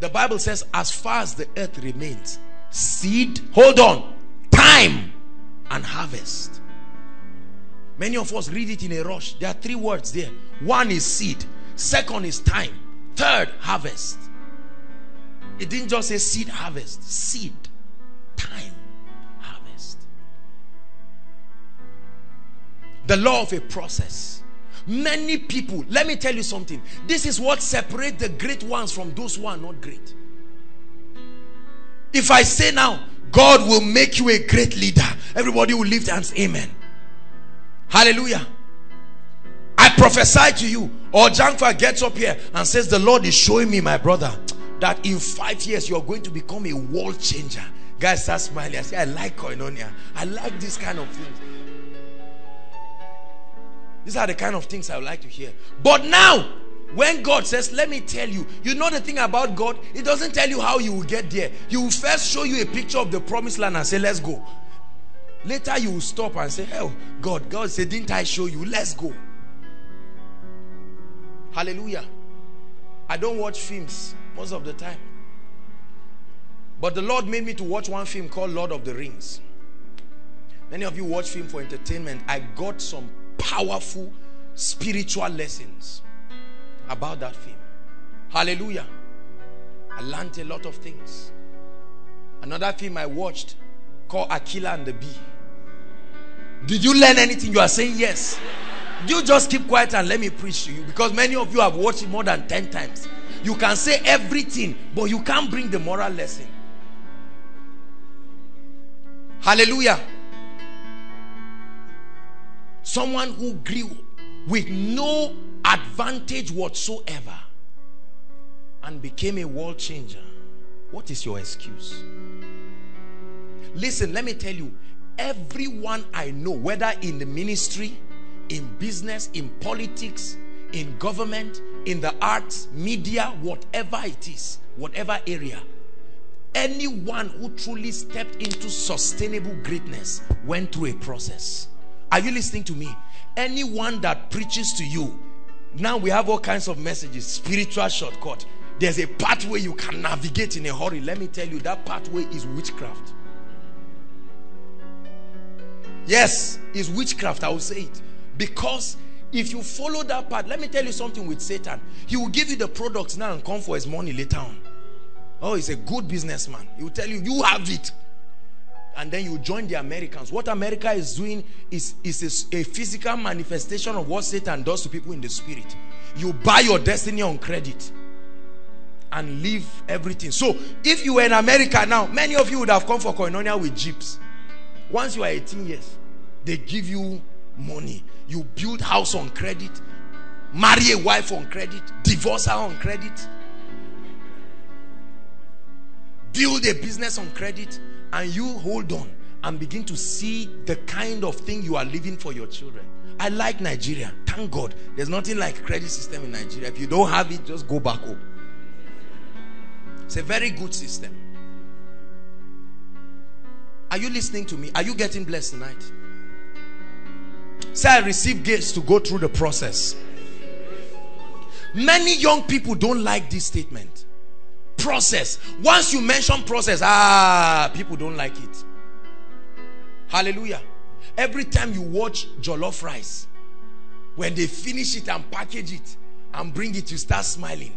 The Bible says, as far as the earth remains, seed, hold on, time and harvest. Many of us read it in a rush. There are three words there. One is seed, second is time, third, harvest. It didn't just say seed harvest, seed, time, harvest. The law of a process. Many people, let me tell you something. This is what separates the great ones from those who are not great. If I say now, God will make you a great leader, everybody will lift hands, amen. Hallelujah. I prophesy to you, or Jankfa gets up here and says, The Lord is showing me, my brother, that in five years you're going to become a world changer. Guys start smiling. I say, I like koinonia. I like this kind of things. These are the kind of things I would like to hear. But now, when God says, let me tell you, you know the thing about God, it doesn't tell you how you will get there. You will first show you a picture of the promised land and say, let's go. Later you will stop and say, oh God, God said, didn't I show you? Let's go. Hallelujah. I don't watch films most of the time. But the Lord made me to watch one film called Lord of the Rings. Many of you watch film for entertainment. I got some powerful spiritual lessons about that film. Hallelujah. I learned a lot of things. Another film I watched called Akeelah and the Bee. Did you learn anything? You are saying yes. You just keep quiet and let me preach to you because many of you have watched it more than 10 times. You can say everything, but you can't bring the moral lesson. Hallelujah. Someone who grew with no advantage whatsoever and became a world changer. What is your excuse? Listen, let me tell you, everyone I know, whether in the ministry, in business, in politics, in government, in the arts, media, whatever it is, whatever area, anyone who truly stepped into sustainable greatness went through a process. Are you listening to me? Anyone that preaches to you now we have all kinds of messages, spiritual shortcut. There's a pathway you can navigate in a hurry. Let me tell you, that pathway is witchcraft. Yes, is witchcraft, I will say it. Because if you follow that path, let me tell you something with Satan. He will give you the products now and come for his money later on. Oh, he's a good businessman. He will tell you, you have it and then you join the Americans. What America is doing is, is a, a, physical manifestation of what Satan does to people in the spirit. You buy your destiny on credit. and leave everything. So if you were in America now, many of you would have come for koinonia with jeeps. Once you are 18 years, they give you money. You build house on credit, marry a wife on credit, divorce her on credit, build a business on credit, and you hold on and begin to see the kind of thing you are living for your children. I like Nigeria. Thank God. There's nothing like credit system in Nigeria. If you don't have it, just go back home. It's a very good system. Are you listening to me? Are you getting blessed tonight? Say I receive gifts to go through the process. Many young people don't like this statement. Process. Once you mention process, ah, people don't like it. Hallelujah. Every time you watch jollof rice, when they finish it and package it and bring it, you start smiling.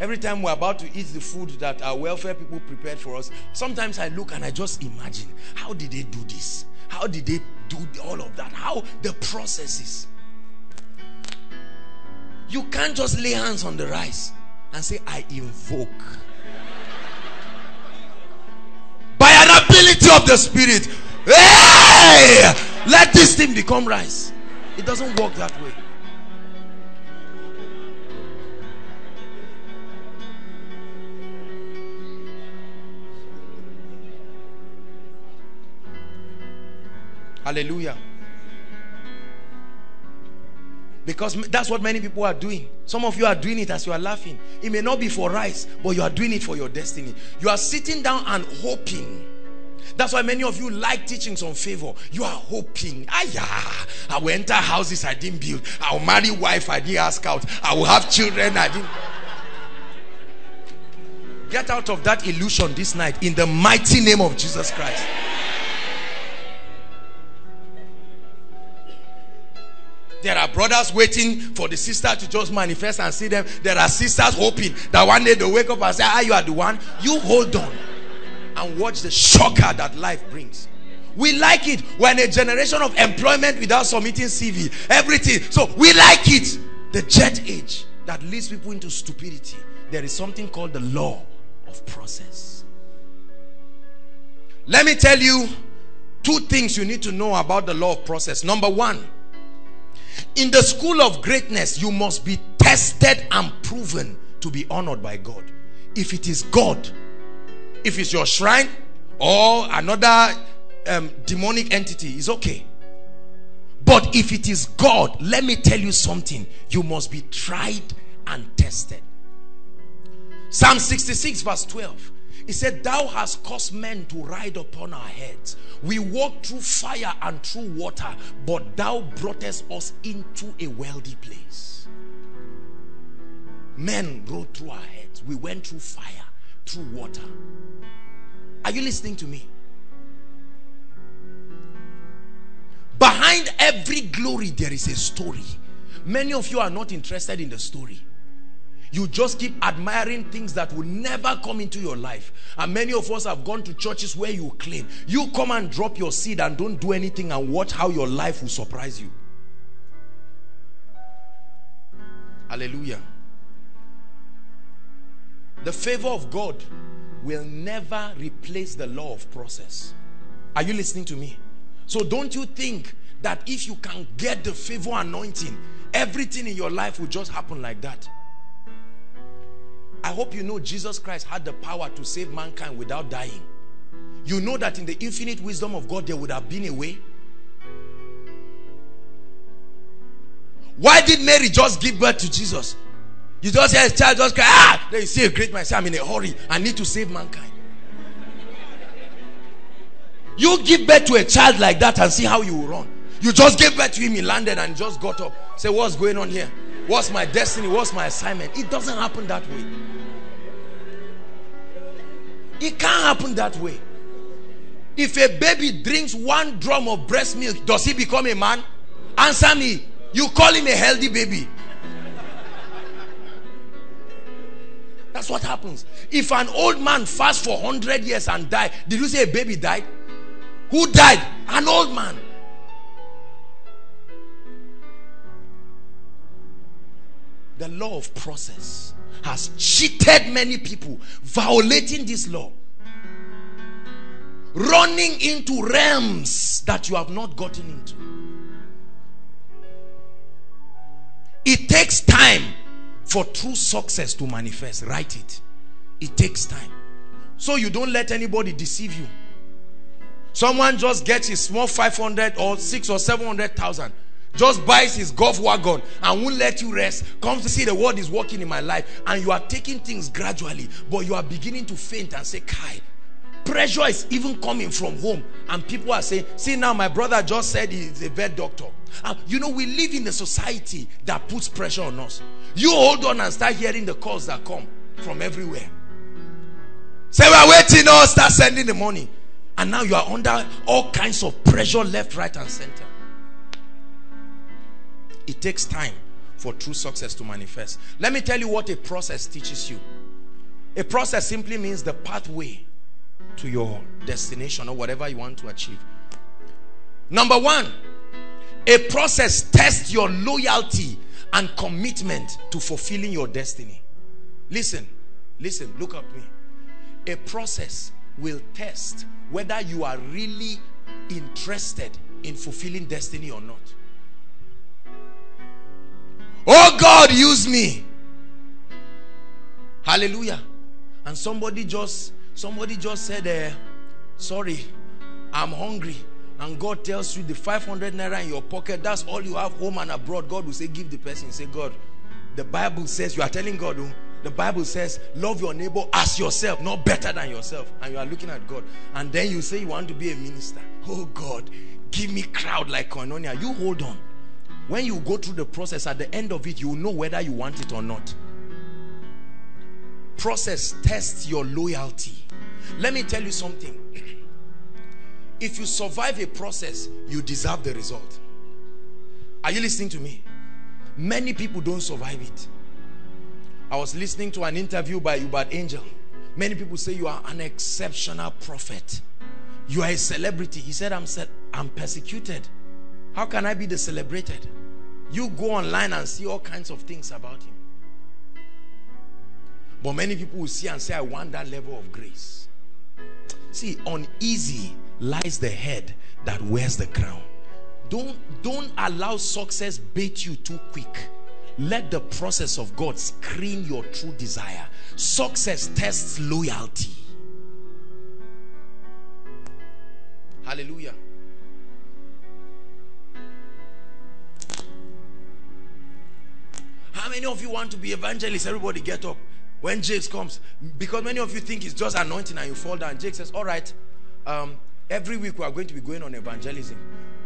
Every time we're about to eat the food that our welfare people prepared for us, sometimes I look and I just imagine, how did they do this? How did they do all of that? How the processes. You can't just lay hands on the rice and say, I invoke. By an ability of the spirit, hey, let this thing become rice. It doesn't work that way. Hallelujah. Because that's what many people are doing. Some of you are doing it as you are laughing. It may not be for rice, but you are doing it for your destiny. You are sitting down and hoping. That's why many of you like teachings on favor. You are hoping. Yeah. I will enter houses I didn't build. I will marry wife I didn't ask out. I will have children I didn't. Get out of that illusion this night in the mighty name of Jesus Christ. There are brothers waiting for the sister to just manifest and see them. There are sisters hoping that one day they'll wake up and say, Ah, you are the one. You hold on and watch the shocker that life brings. We like it. when a generation of employment without submitting CV. Everything. So we like it. The jet age that leads people into stupidity. There is something called the law of process. Let me tell you two things you need to know about the law of process. Number one, in the school of greatness, you must be tested and proven to be honored by God. If it is God, if it's your shrine or another um, demonic entity, is okay. But if it is God, let me tell you something. You must be tried and tested. Psalm 66 verse 12. He said, Thou hast caused men to ride upon our heads. We walked through fire and through water, but thou broughtest us into a wealthy place. Men rode through our heads. We went through fire, through water. Are you listening to me? Behind every glory, there is a story. Many of you are not interested in the story. You just keep admiring things that will never come into your life. And many of us have gone to churches where you claim. You come and drop your seed and don't do anything and watch how your life will surprise you. Hallelujah. The favor of God will never replace the law of process. Are you listening to me? So don't you think that if you can get the favor anointing, everything in your life will just happen like that? I hope you know Jesus Christ had the power to save mankind without dying. You know that in the infinite wisdom of God, there would have been a way. Why did Mary just give birth to Jesus? You just hear a child just cry, ah! Then you see a great man say, I'm in a hurry. I need to save mankind. You give birth to a child like that and see how you run. You just gave birth to him, he landed and just got up. Say, what's going on here? What's my destiny? What's my assignment? It doesn't happen that way. It can't happen that way. If a baby drinks one drum of breast milk, does he become a man? Answer me. You call him a healthy baby. That's what happens. If an old man fasts for 100 years and die, did you say a baby died? Who died? An old man. The law of process has cheated many people, violating this law, running into realms that you have not gotten into. It takes time for true success to manifest. Write it. It takes time. So you don't let anybody deceive you. Someone just gets his small 500 or 6 or 700,000 just buys his golf wagon and won't let you rest. Comes to see the word is working in my life. And you are taking things gradually but you are beginning to faint and say kai pressure is even coming from home. And people are saying see now my brother just said he's a vet doctor. Uh, you know we live in a society that puts pressure on us. You hold on and start hearing the calls that come from everywhere. Say we're waiting or oh, start sending the money. And now you are under all kinds of pressure left right and center it takes time for true success to manifest. Let me tell you what a process teaches you. A process simply means the pathway to your destination or whatever you want to achieve. Number one, a process tests your loyalty and commitment to fulfilling your destiny. Listen, listen, look at me. A process will test whether you are really interested in fulfilling destiny or not. Oh God, use me. Hallelujah. And somebody just somebody just said, uh, sorry, I'm hungry. And God tells you the 500 naira in your pocket, that's all you have home and abroad. God will say, give the person. Say, God, the Bible says, you are telling God, oh, the Bible says, love your neighbor as yourself, not better than yourself. And you are looking at God. And then you say you want to be a minister. Oh God, give me crowd like Koinonia. You hold on. When you go through the process, at the end of it, you know whether you want it or not. Process tests your loyalty. Let me tell you something. If you survive a process, you deserve the result. Are you listening to me? Many people don't survive it. I was listening to an interview by Uebert Angel. Many people say you are an exceptional prophet. You are a celebrity. He said, I'm, said, I'm persecuted. How can I be the celebrated? You go online and see all kinds of things about him. But many people will see and say, I want that level of grace. See, uneasy lies the head that wears the crown. Don't, don't allow success bait you too quick. Let the process of God screen your true desire. Success tests loyalty. Hallelujah. How many of you want to be evangelists? Everybody get up. When Jakes comes, because many of you think it's just anointing and you fall down. Jake says, all right, um, every week we are going to be going on evangelism.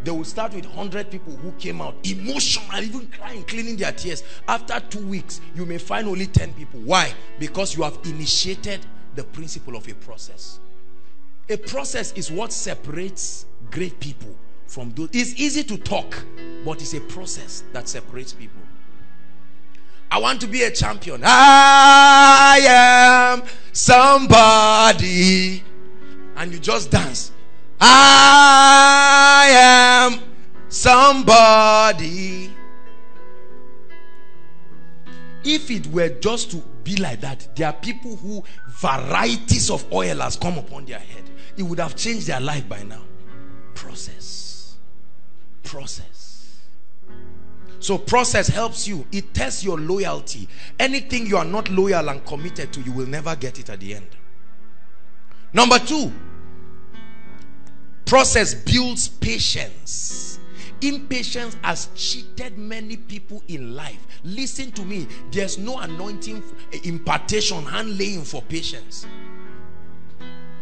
They will start with 100 people who came out emotional, even crying, cleaning their tears. After two weeks, you may find only 10 people. Why? Because you have initiated the principle of a process. A process is what separates great people from those. It's easy to talk, but it's a process that separates people. I want to be a champion. I am somebody. And you just dance. I am somebody. If it were just to be like that, there are people who varieties of oil has come upon their head. It would have changed their life by now. Process. Process. So process helps you. It tests your loyalty. Anything you are not loyal and committed to, you will never get it at the end. Number two, process builds patience. Impatience has cheated many people in life. Listen to me. There's no anointing, eh, impartation, hand laying for patience.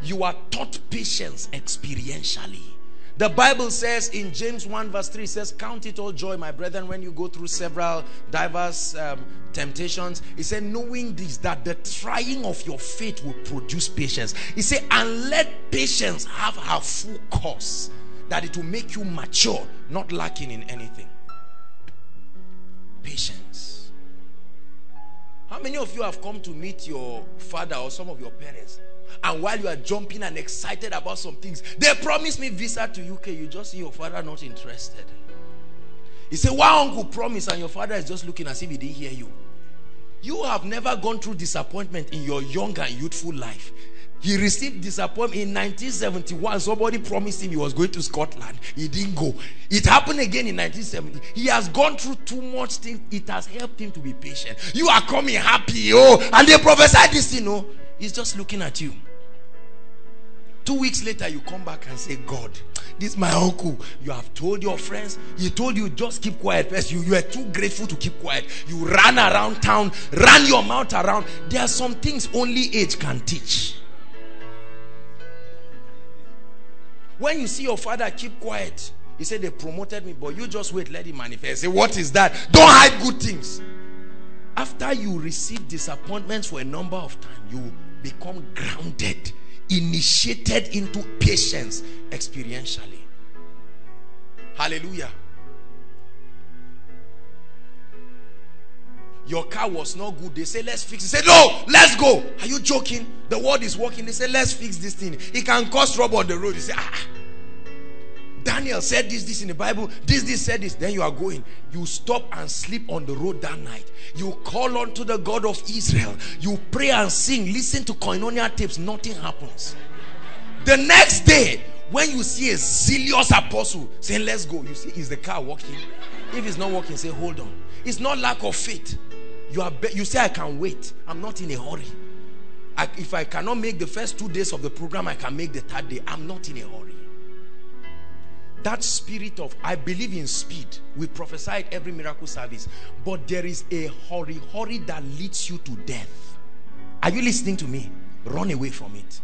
You are taught patience experientially. The Bible says in James 1 verse 3 says, Count it all joy, my brethren, when you go through several diverse um, temptations. He said, knowing this, that the trying of your faith will produce patience. He said, and let patience have her full course, that it will make you mature, not lacking in anything. Patience. How many of you have come to meet your father or some of your parents and while you are jumping and excited about some things, they promise me visa to UK. You just see your father not interested. He said, Why uncle promise and your father is just looking as if he didn't hear you. You have never gone through disappointment in your young and youthful life. He received disappointment in 1971. Somebody promised him he was going to Scotland. He didn't go. It happened again in 1970. He has gone through too much things. It has helped him to be patient. You are coming happy, oh, and they prophesied this, you oh. know. He's just looking at you. Two weeks later, you come back and say, God, this is my uncle. You have told your friends. He told you just keep quiet. First, you, you are too grateful to keep quiet. You ran around town, ran your mouth around. There are some things only age can teach. When you see your father keep quiet, he said they promoted me, but you just wait, let him manifest. Say, what is that? Don't hide good things. After you receive disappointments for a number of times, you become grounded initiated into patience experientially. Hallelujah. Your car was not good. They say, let's fix it. Say, no, let's go. Are you joking? The world is working. They say, let's fix this thing. It can cause trouble on the road. You say, ah. Daniel said this, this in the Bible. This, this said this. Then you are going. You stop and sleep on the road that night. You call unto the God of Israel. You pray and sing. Listen to koinonia tapes. Nothing happens. The next day, when you see a zealous apostle saying, let's go. You see, is the car working? If it's not working, say, hold on. It's not lack of faith. You are you say, I can wait. I'm not in a hurry. I, if I cannot make the first two days of the program, I can make the third day. I'm not in a hurry that spirit of I believe in speed. We prophesied every miracle service. But there is a hurry hurry that leads you to death. Are you listening to me? Run away from it.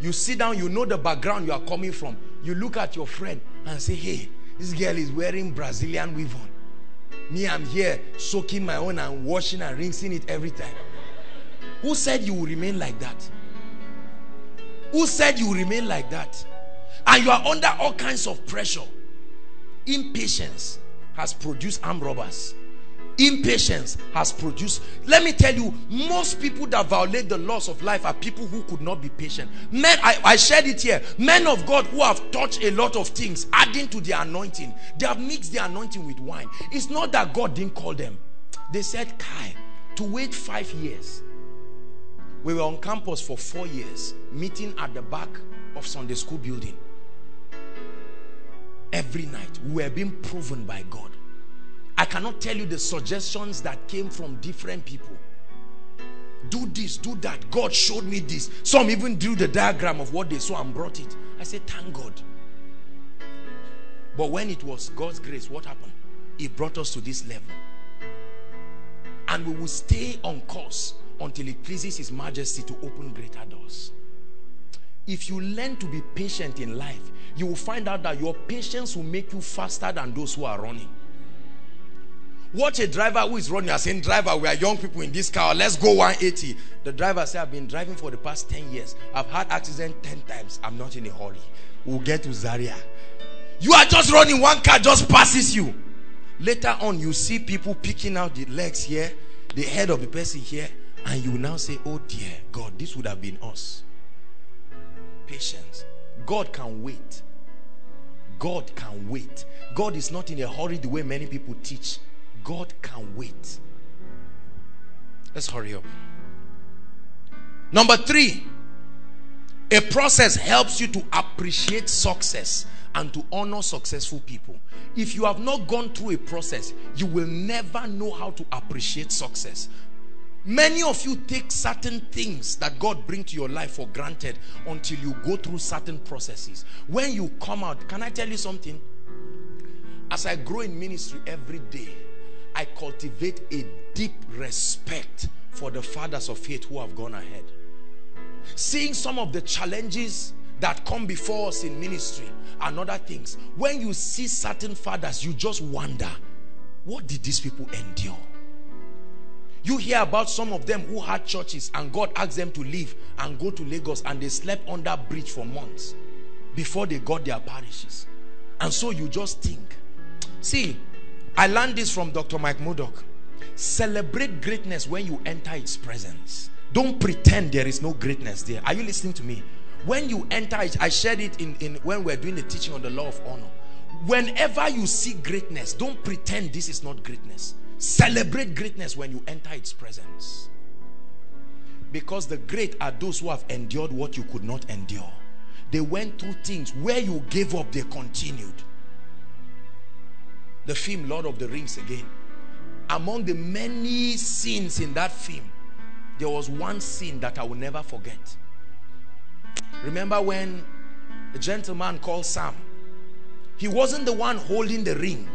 You sit down you know the background you are coming from. You look at your friend and say hey this girl is wearing Brazilian weave on. Me I'm here soaking my own and washing and rinsing it every time. Who said you will remain like that? Who said you will remain like that and you are under all kinds of pressure. Impatience has produced armed robbers. Impatience has produced let me tell you most people that violate the laws of life are people who could not be patient. Men I, I shared it here. Men of God who have touched a lot of things adding to their anointing. They have mixed their anointing with wine. It's not that God didn't call them. They said Kai to wait five years. We were on campus for four years meeting at the back of Sunday school building every night. We were being proven by God. I cannot tell you the suggestions that came from different people. Do this do that. God showed me this. Some even drew the diagram of what they saw and brought it. I said thank God. But when it was God's grace what happened? He brought us to this level. And we will stay on course until it pleases his majesty to open greater doors if you learn to be patient in life you will find out that your patience will make you faster than those who are running. Watch a driver who is running. You are saying, driver, we are young people in this car. Let's go 180. The driver say, I've been driving for the past 10 years. I've had accident 10 times. I'm not in a hurry. We'll get to Zaria. You are just running. One car just passes you. Later on, you see people picking out the legs here, the head of the person here, and you now say, oh dear God, this would have been us. Patience. God can wait. God can wait. God is not in a hurry the way many people teach. God can wait. Let's hurry up. Number three, a process helps you to appreciate success and to honor successful people. If you have not gone through a process, you will never know how to appreciate success. Many of you take certain things that God bring to your life for granted until you go through certain processes. When you come out, can I tell you something? As I grow in ministry every day, I cultivate a deep respect for the fathers of faith who have gone ahead. Seeing some of the challenges that come before us in ministry and other things, when you see certain fathers, you just wonder, what did these people endure? You hear about some of them who had churches and God asked them to leave and go to Lagos and they slept under bridge for months before they got their parishes. And so you just think. See, I learned this from Dr. Mike Murdock. Celebrate greatness when you enter its presence. Don't pretend there is no greatness there. Are you listening to me? When you enter it, I shared it in, in when we we're doing the teaching on the law of honor. Whenever you see greatness, don't pretend this is not greatness Celebrate greatness when you enter its presence. Because the great are those who have endured what you could not endure. They went through things where you gave up, they continued. The film Lord of the Rings again. Among the many scenes in that film, there was one scene that I will never forget. Remember when a gentleman called Sam, he wasn't the one holding the ring.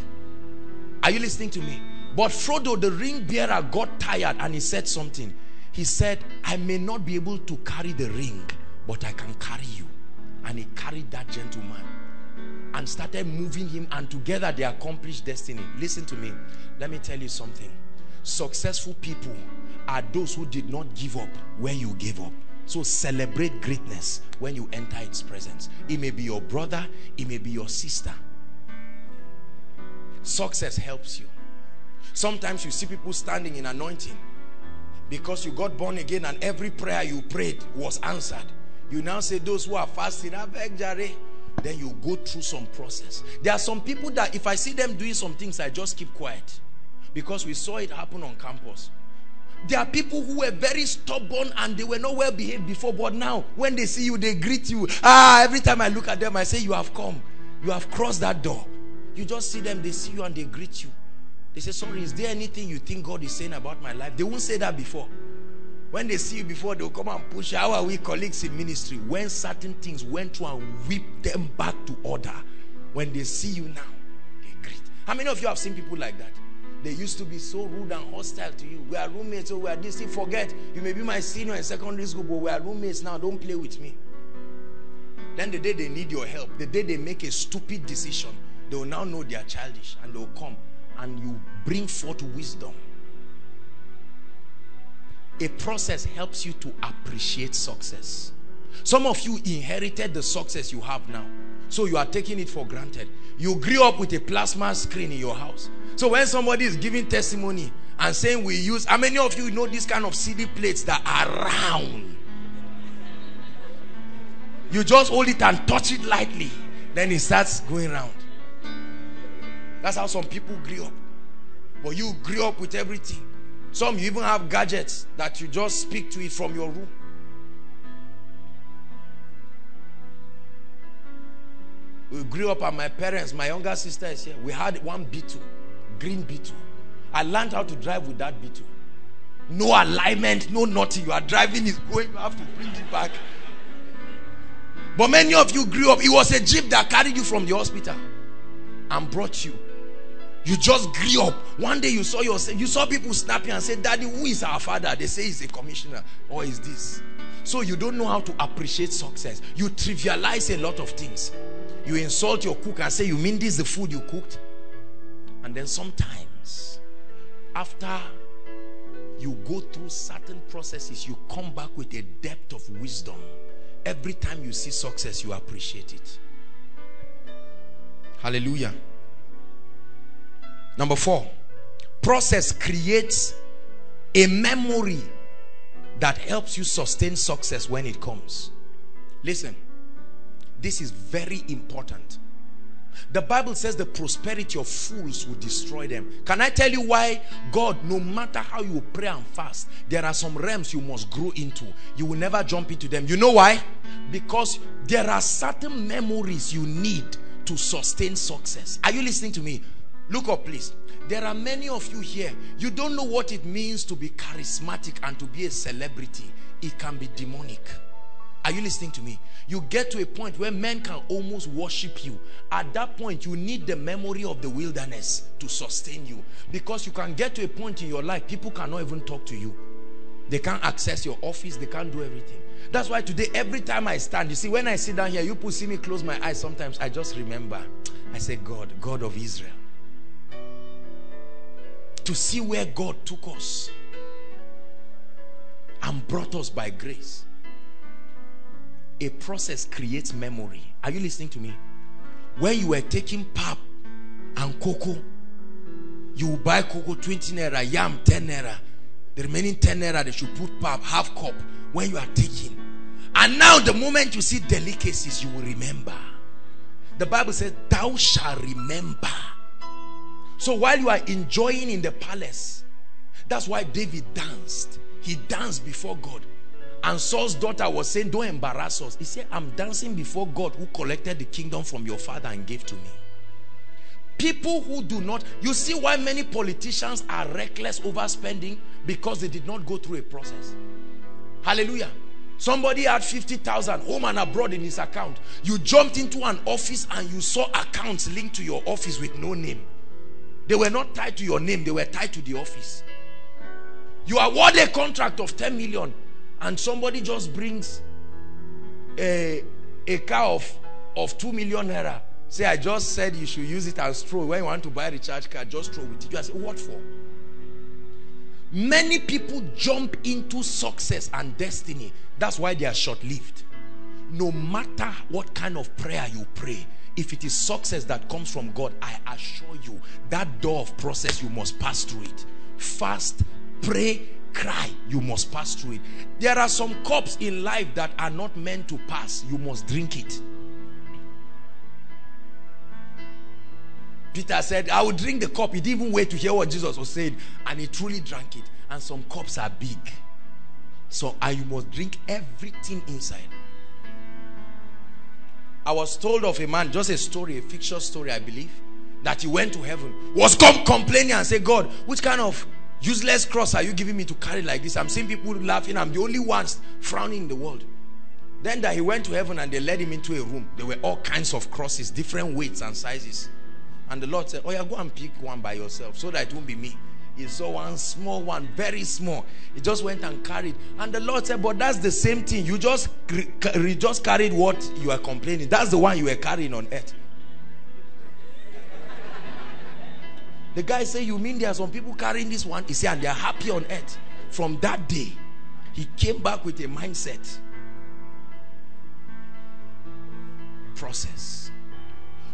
Are you listening to me? But Frodo, the ring bearer, got tired and he said something. He said, I may not be able to carry the ring, but I can carry you. And he carried that gentleman and started moving him and together they accomplished destiny. Listen to me. Let me tell you something. Successful people are those who did not give up where you gave up. So celebrate greatness when you enter its presence. It may be your brother, it may be your sister. Success helps you. Sometimes you see people standing in anointing because you got born again and every prayer you prayed was answered. You now say those who are fasting, I beg. Then you go through some process. There are some people that if I see them doing some things, I just keep quiet. Because we saw it happen on campus. There are people who were very stubborn and they were not well behaved before, but now when they see you, they greet you. Ah, every time I look at them, I say, You have come, you have crossed that door. You just see them, they see you and they greet you. They say, Sorry, is there anything you think God is saying about my life? They won't say that before. When they see you before, they'll come and push. How are we colleagues in ministry? When certain things went through and whip them back to order, when they see you now, they greet. How many of you have seen people like that? They used to be so rude and hostile to you. We are roommates, so we are this. Forget, you may be my senior in secondary school, but we are roommates now. Don't play with me. Then the day they need your help, the day they make a stupid decision, they will now know they are childish and they will come and you bring forth wisdom a process helps you to appreciate success. Some of you inherited the success you have now. So you are taking it for granted. You grew up with a plasma screen in your house. So when somebody is giving testimony and saying we use, how many of you know this kind of CD plates that are round? You just hold it and touch it lightly. Then it starts going round. That's how some people grew up. But you grew up with everything. Some you even have gadgets that you just speak to it from your room. We grew up and my parents, my younger sister is here. We had one Beetle, green Beetle. I learned how to drive with that Beetle. No alignment, no nothing. You are driving, is going, you have to bring it back. But many of you grew up, it was a jeep that carried you from the hospital and brought you. You just grew up. One day you saw yourself, you saw people snapping and say, Daddy, who is our father? They say he's a commissioner or is this. So you don't know how to appreciate success. You trivialize a lot of things. You insult your cook and say, You mean this is the food you cooked? And then sometimes, after you go through certain processes, you come back with a depth of wisdom. Every time you see success, you appreciate it. Hallelujah. Number four, process creates a memory that helps you sustain success when it comes. Listen, this is very important. The Bible says the prosperity of fools will destroy them. Can I tell you why God, no matter how you pray and fast, there are some realms you must grow into. You will never jump into them. You know why? Because there are certain memories you need to sustain success. Are you listening to me? Look up, please. There are many of you here. You don't know what it means to be charismatic and to be a celebrity. It can be demonic. Are you listening to me? You get to a point where men can almost worship you. At that point, you need the memory of the wilderness to sustain you. Because you can get to a point in your life, people cannot even talk to you. They can't access your office. They can't do everything. That's why today, every time I stand, you see, when I sit down here, you people see me close my eyes sometimes. I just remember. I say, God, God of Israel to see where God took us and brought us by grace. A process creates memory. Are you listening to me? When you were taking pap and cocoa, you buy cocoa 20 naira, yam 10 naira. The remaining 10 naira, they should put pap, half cup when you are taking. And now, the moment you see delicacies, you will remember. The Bible says, Thou shalt remember So while you are enjoying in the palace, that's why David danced. He danced before God. And Saul's daughter was saying, don't embarrass us. He said, I'm dancing before God who collected the kingdom from your father and gave to me. People who do not, you see why many politicians are reckless overspending because they did not go through a process. Hallelujah. Somebody had 50,000 home and abroad in his account. You jumped into an office and you saw accounts linked to your office with no name. They were not tied to your name, they were tied to the office. You award a contract of 10 million and somebody just brings a, a car of, of 2 million naira. Say, I just said you should use it and stroll. When you want to buy a recharge card, just with it. You say, what for? Many people jump into success and destiny. That's why they are short-lived. No matter what kind of prayer you pray, if it is success that comes from God, I assure you, that door of process, you must pass through it. Fast, pray, cry, you must pass through it. There are some cups in life that are not meant to pass. You must drink it. Peter said, I will drink the cup. He didn't even wait to hear what Jesus was saying. And he truly drank it. And some cups are big. So and you must drink everything inside. I was told of a man, just a story, a fiction story, I believe, that he went to heaven, was come complaining and say, God, which kind of useless cross are you giving me to carry like this? I'm seeing people laughing. I'm the only ones frowning in the world. Then that he went to heaven and they led him into a room. There were all kinds of crosses, different weights and sizes. And the Lord said, oh yeah, go and pick one by yourself so that it won't be me. He saw one small one, very small. He just went and carried. And the Lord said, but that's the same thing. You just, you just carried what you are complaining. That's the one you were carrying on earth. The guy said, you mean there are some people carrying this one? He said, and they are happy on earth. From that day, he came back with a mindset. Process.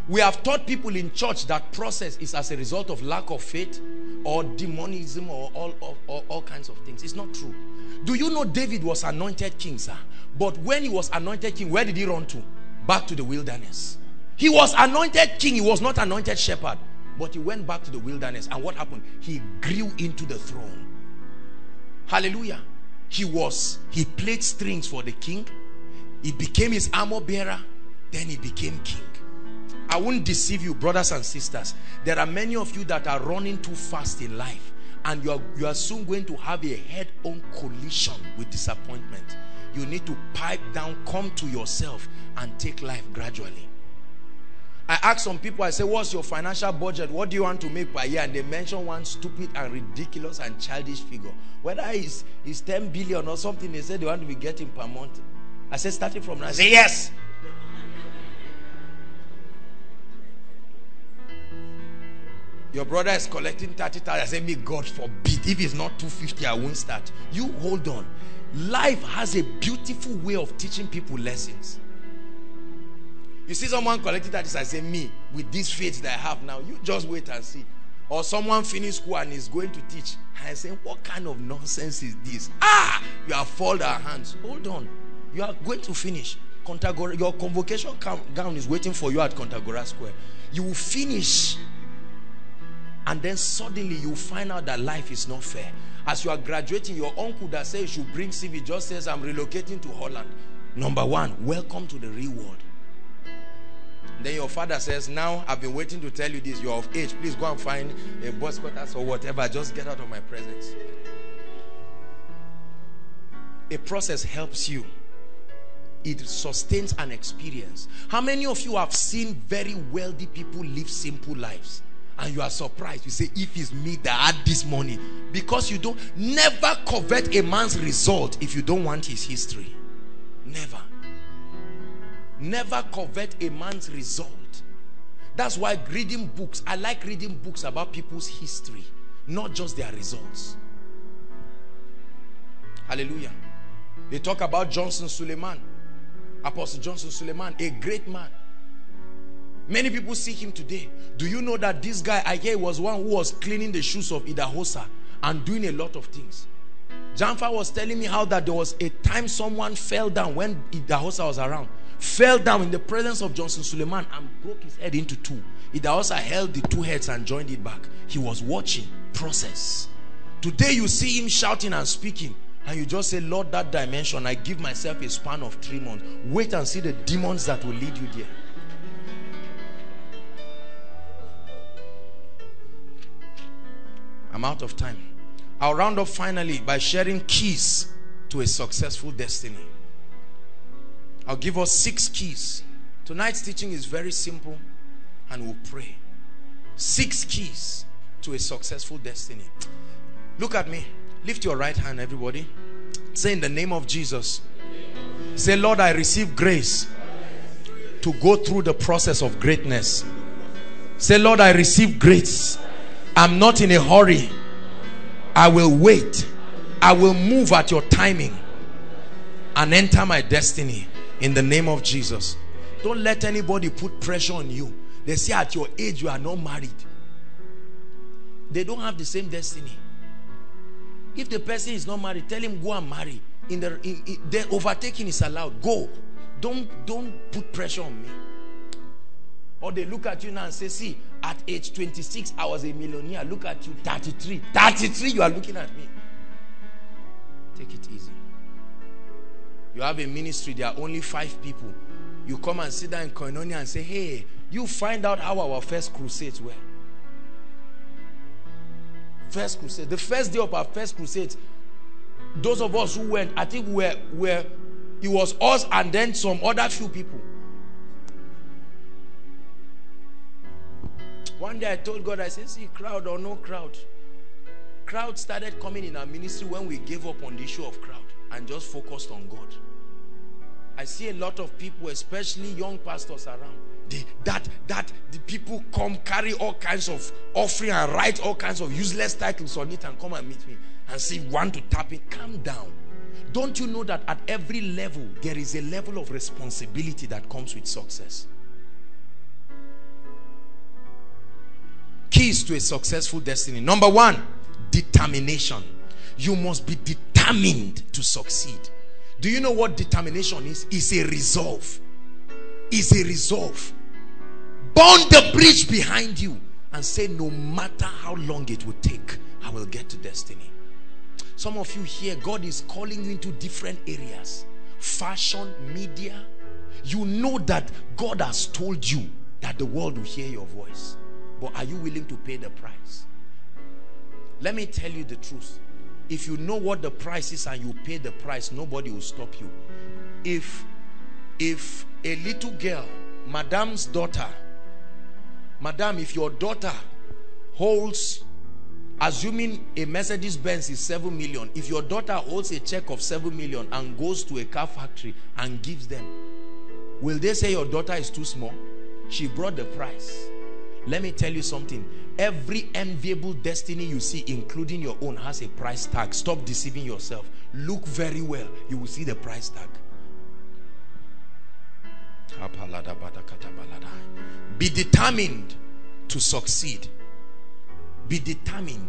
We have taught people in church that process is as a result of lack of faith or demonism or all, all, all, all kinds of things. It's not true. Do you know David was anointed king, sir? But when he was anointed king, where did he run to? Back to the wilderness. He was anointed king. He was not anointed shepherd. But he went back to the wilderness. And what happened? He grew into the throne. Hallelujah. He was, he played strings for the king. He became his armor bearer. Then he became king. I won't deceive you, brothers and sisters. There are many of you that are running too fast in life and you are, you are soon going to have a head-on collision with disappointment. You need to pipe down, come to yourself and take life gradually. I ask some people, I say, what's your financial budget? What do you want to make per year? And they mention one stupid and ridiculous and childish figure. Whether it's, it's 10 billion or something, they say they want to be getting per month. I said, starting from now, I say, yes. Your brother is collecting 30,000. I say, me, God forbid. If it's not 250, I won't start. You hold on. Life has a beautiful way of teaching people lessons. You see someone collecting 30, I say, me, with this faith that I have now, you just wait and see. Or someone finish school and is going to teach. I say, what kind of nonsense is this? Ah, you have folded our hands. Hold on. You are going to finish. Kontagora, your convocation gown is waiting for you at Contagora Square. You will finish and then suddenly you find out that life is not fair. As you are graduating your uncle that says you should bring CV just says I'm relocating to Holland. Number one welcome to the real world. Then your father says now I've been waiting to tell you this. You're of age. Please go and find a bus quarters or whatever. Just get out of my presence. A process helps you. It sustains an experience. How many of you have seen very wealthy people live simple lives and you are surprised. You say if it's me that had this money. Because you don't never covet a man's result if you don't want his history. Never. Never covet a man's result. That's why reading books i like reading books about people's history not just their results. Hallelujah. They talk about johnson suleman apostle johnson suleman a great man Many people see him today. Do you know that this guy, I hear, was one who was cleaning the shoes of Idahosa and doing a lot of things. Jamfa was telling me how that there was a time someone fell down when Idahosa was around. fell down in the presence of Johnson Suleman and broke his head into two. Idahosa held the two heads and joined it back. He was watching process. Today you see him shouting and speaking and you just say, Lord, that dimension, I give myself a span of three months. Wait and see the demons that will lead you there. I'm out of time. I'll round up finally by sharing keys to a successful destiny. I'll give us six keys. Tonight's teaching is very simple and we'll pray. Six keys to a successful destiny. Look at me. Lift your right hand, everybody. Say in the name of Jesus. Say, Lord, I receive grace to go through the process of greatness. Say, Lord, I receive grace. I'm not in a hurry. I will wait. I will move at your timing and enter my destiny in the name of Jesus. Don't let anybody put pressure on you. They say at your age you are not married. They don't have the same destiny. If the person is not married, tell him go and marry. In the in, in, then overtaking is allowed. Go. Don't don't put pressure on me. Or they look at you now and say, see, at age 26, I was a millionaire. Look at you, 33. 33, you are looking at me. Take it easy. You have a ministry, there are only five people. You come and sit down in Koinonia and say, hey, you find out how our first crusades were. First crusade. The first day of our first crusade, those of us who went, I think were were it was us and then some other few people. One day I told God, I said, see, crowd or no crowd. Crowd started coming in our ministry when we gave up on the issue of crowd and just focused on God. I see a lot of people, especially young pastors around. That that the people come carry all kinds of offering and write all kinds of useless titles on it and come and meet me and say want to tap it. Calm down. Don't you know that at every level there is a level of responsibility that comes with success? Keys to a successful destiny. Number one, determination. You must be determined to succeed. Do you know what determination is? It's a resolve. It's a resolve. Burn the bridge behind you and say, no matter how long it will take, I will get to destiny. Some of you here, God is calling you into different areas. Fashion, media. You know that God has told you that the world will hear your voice. But are you willing to pay the price? Let me tell you the truth. If you know what the price is and you pay the price, nobody will stop you. If if a little girl, Madame's daughter, Madam, if your daughter holds, assuming a Mercedes Benz is 7 million, if your daughter holds a check of 7 million and goes to a car factory and gives them, will they say your daughter is too small? She brought the price. Let me tell you something. Every enviable destiny you see, including your own, has a price tag. Stop deceiving yourself. Look very well. You will see the price tag. Be determined to succeed. Be determined.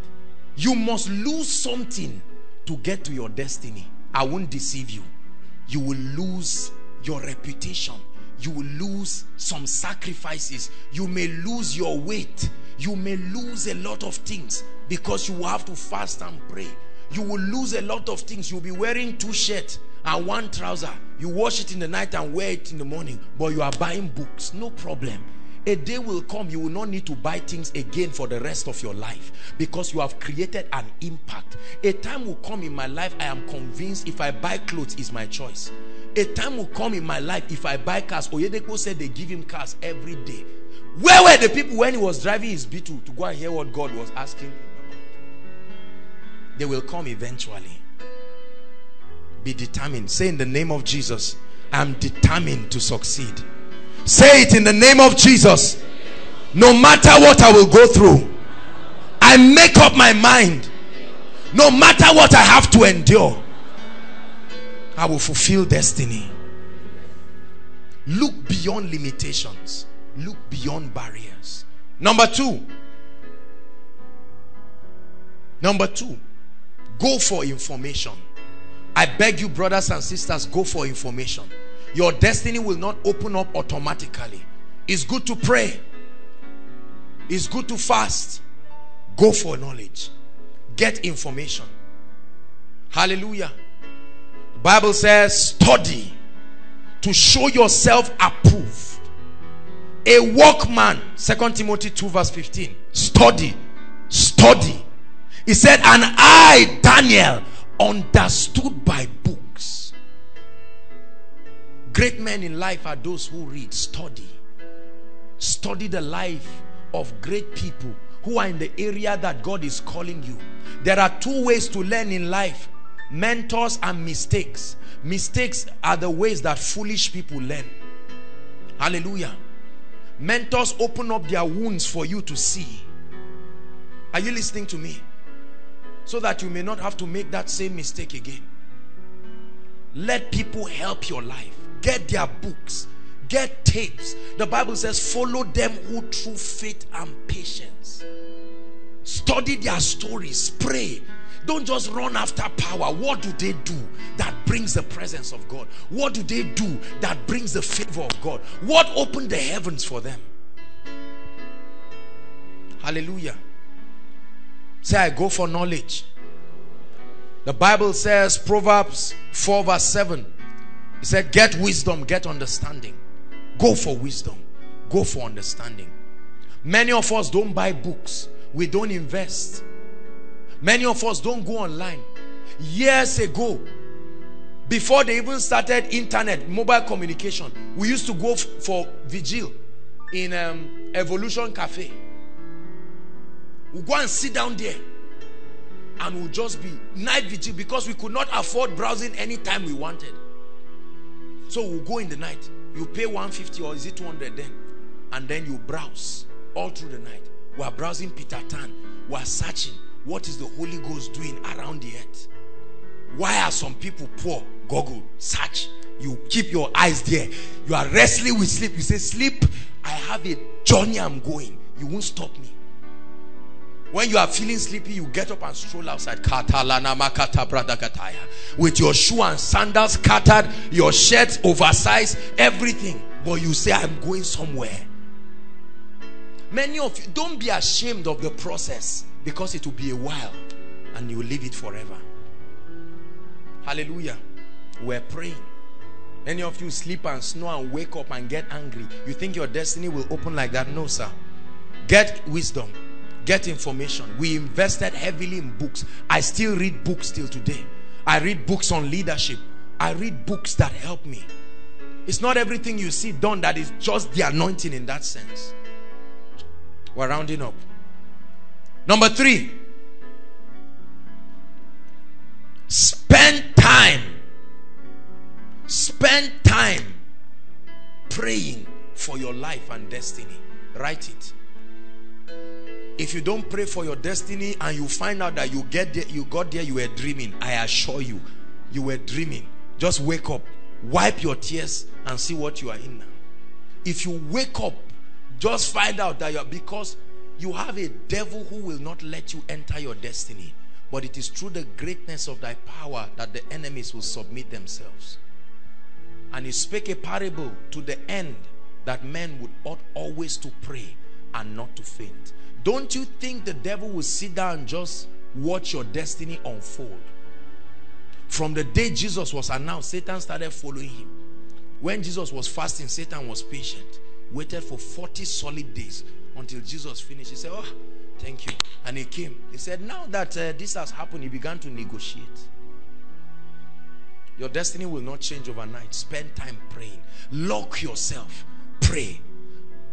You must lose something to get to your destiny. I won't deceive you. You will lose your reputation. You will lose some sacrifices. You may lose your weight. You may lose a lot of things because you will have to fast and pray. You will lose a lot of things. You'll be wearing two shirts and one trouser. You wash it in the night and wear it in the morning. But you are buying books. No problem. A day will come you will not need to buy things again for the rest of your life because you have created an impact. A time will come in my life I am convinced if I buy clothes is my choice. A time will come in my life if I buy cars. Oyedepo said they give him cars every day. Where were the people when he was driving his Beetle to go and hear what God was asking him about? They will come eventually. Be determined. Say in the name of Jesus, I'm determined to succeed. Say it in the name of Jesus. No matter what I will go through, I make up my mind. No matter what I have to endure, I will fulfill destiny. Look beyond limitations. Look beyond barriers. Number two. Number two. Go for information. I beg you brothers and sisters, go for information. your destiny will not open up automatically. It's good to pray. It's good to fast. Go for knowledge. Get information. Hallelujah. Bible says study to show yourself approved. A workman, Second Timothy 2 verse 15. Study. Study. He said, and I, Daniel, understood by books. Great men in life are those who read, study. Study the life of great people who are in the area that God is calling you. There are two ways to learn in life mentors and mistakes. Mistakes are the ways that foolish people learn. Hallelujah. Mentors open up their wounds for you to see. Are you listening to me? So that you may not have to make that same mistake again. Let people help your life. Get their books. Get tapes. The Bible says follow them who through faith and patience. Study their stories. Pray. Don't just run after power. What do they do that brings the presence of God? What do they do that brings the favor of God? What opened the heavens for them? Hallelujah. Say, I go for knowledge. The Bible says, Proverbs 4 verse 7. He said, get wisdom, get understanding. Go for wisdom. Go for understanding. Many of us don't buy books. We don't invest. Many of us don't go online. Years ago, before they even started internet, mobile communication, we used to go for vigil in um, Evolution Cafe. We'll go and sit down there and we'll just be night vigil because we could not afford browsing anytime we wanted. So we'll go in the night. You pay 150 or is it 200 then? And then you browse all through the night. We are browsing Peter Tan. We are searching. What is the Holy Ghost doing around the earth? Why are some people poor? Google, search. You keep your eyes there. You are wrestling with sleep. You say, sleep, I have a journey I'm going. You won't stop me. When you are feeling sleepy, you get up and stroll outside. With your shoe and sandals scattered, your shirt oversized, everything. But you say, I'm going somewhere. Many of you, don't be ashamed of the process because it will be a while and you will leave it forever. Hallelujah. We're praying. Many of you sleep and snore and wake up and get angry. You think your destiny will open like that? No, sir. Get wisdom get information we invested heavily in books i still read books till today i read books on leadership i read books that help me it's not everything you see done that is just the anointing in that sense we're rounding up number three. Spend time. Spend time praying for your life and destiny. Write it. If you don't pray for your destiny and you find out that you get there you got there you were dreaming. I assure you you were dreaming. Just wake up wipe your tears and see what you are in now. If you wake up just find out that you're because you have a devil who will not let you enter your destiny but it is through the greatness of thy power that the enemies will submit themselves and he spake a parable to the end that men would ought always to pray and not to faint don't you think the devil will sit down and just watch your destiny unfold? From the day Jesus was announced, Satan started following him. When Jesus was fasting, Satan was patient. Waited for 40 solid days until Jesus finished. He said, oh, thank you. And he came. He said, now that uh, this has happened, he began to negotiate. Your destiny will not change overnight. Spend time praying. Lock yourself. Pray.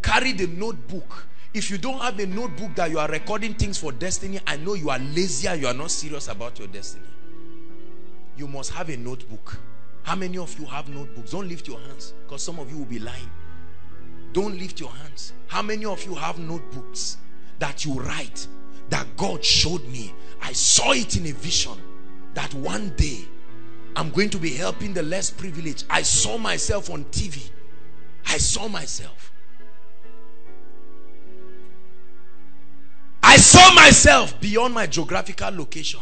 Carry the notebook if you don't have a notebook that you are recording things for destiny, I know you are lazy and you are not serious about your destiny. You must have a notebook. How many of you have notebooks? Don't lift your hands because some of you will be lying. Don't lift your hands. How many of you have notebooks that you write that God showed me? I saw it in a vision that one day I'm going to be helping the less privileged. I saw myself on TV. I saw myself. I saw myself beyond my geographical location.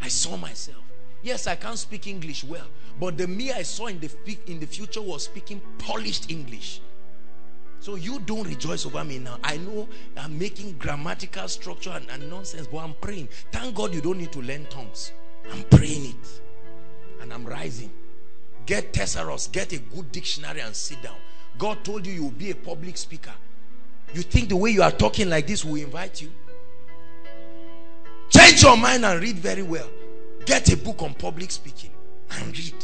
I saw myself. Yes, I can't speak English well, but the me I saw in the in the future was speaking polished English. So you don't rejoice over me now. I know I'm making grammatical structure and, and nonsense, but I'm praying. Thank God you don't need to learn tongues. I'm praying it. And I'm rising. Get thesaurus, get a good dictionary and sit down. God told you you'll be a public speaker. You think the way you are talking like this will invite you? Change your mind and read very well. Get a book on public speaking and read.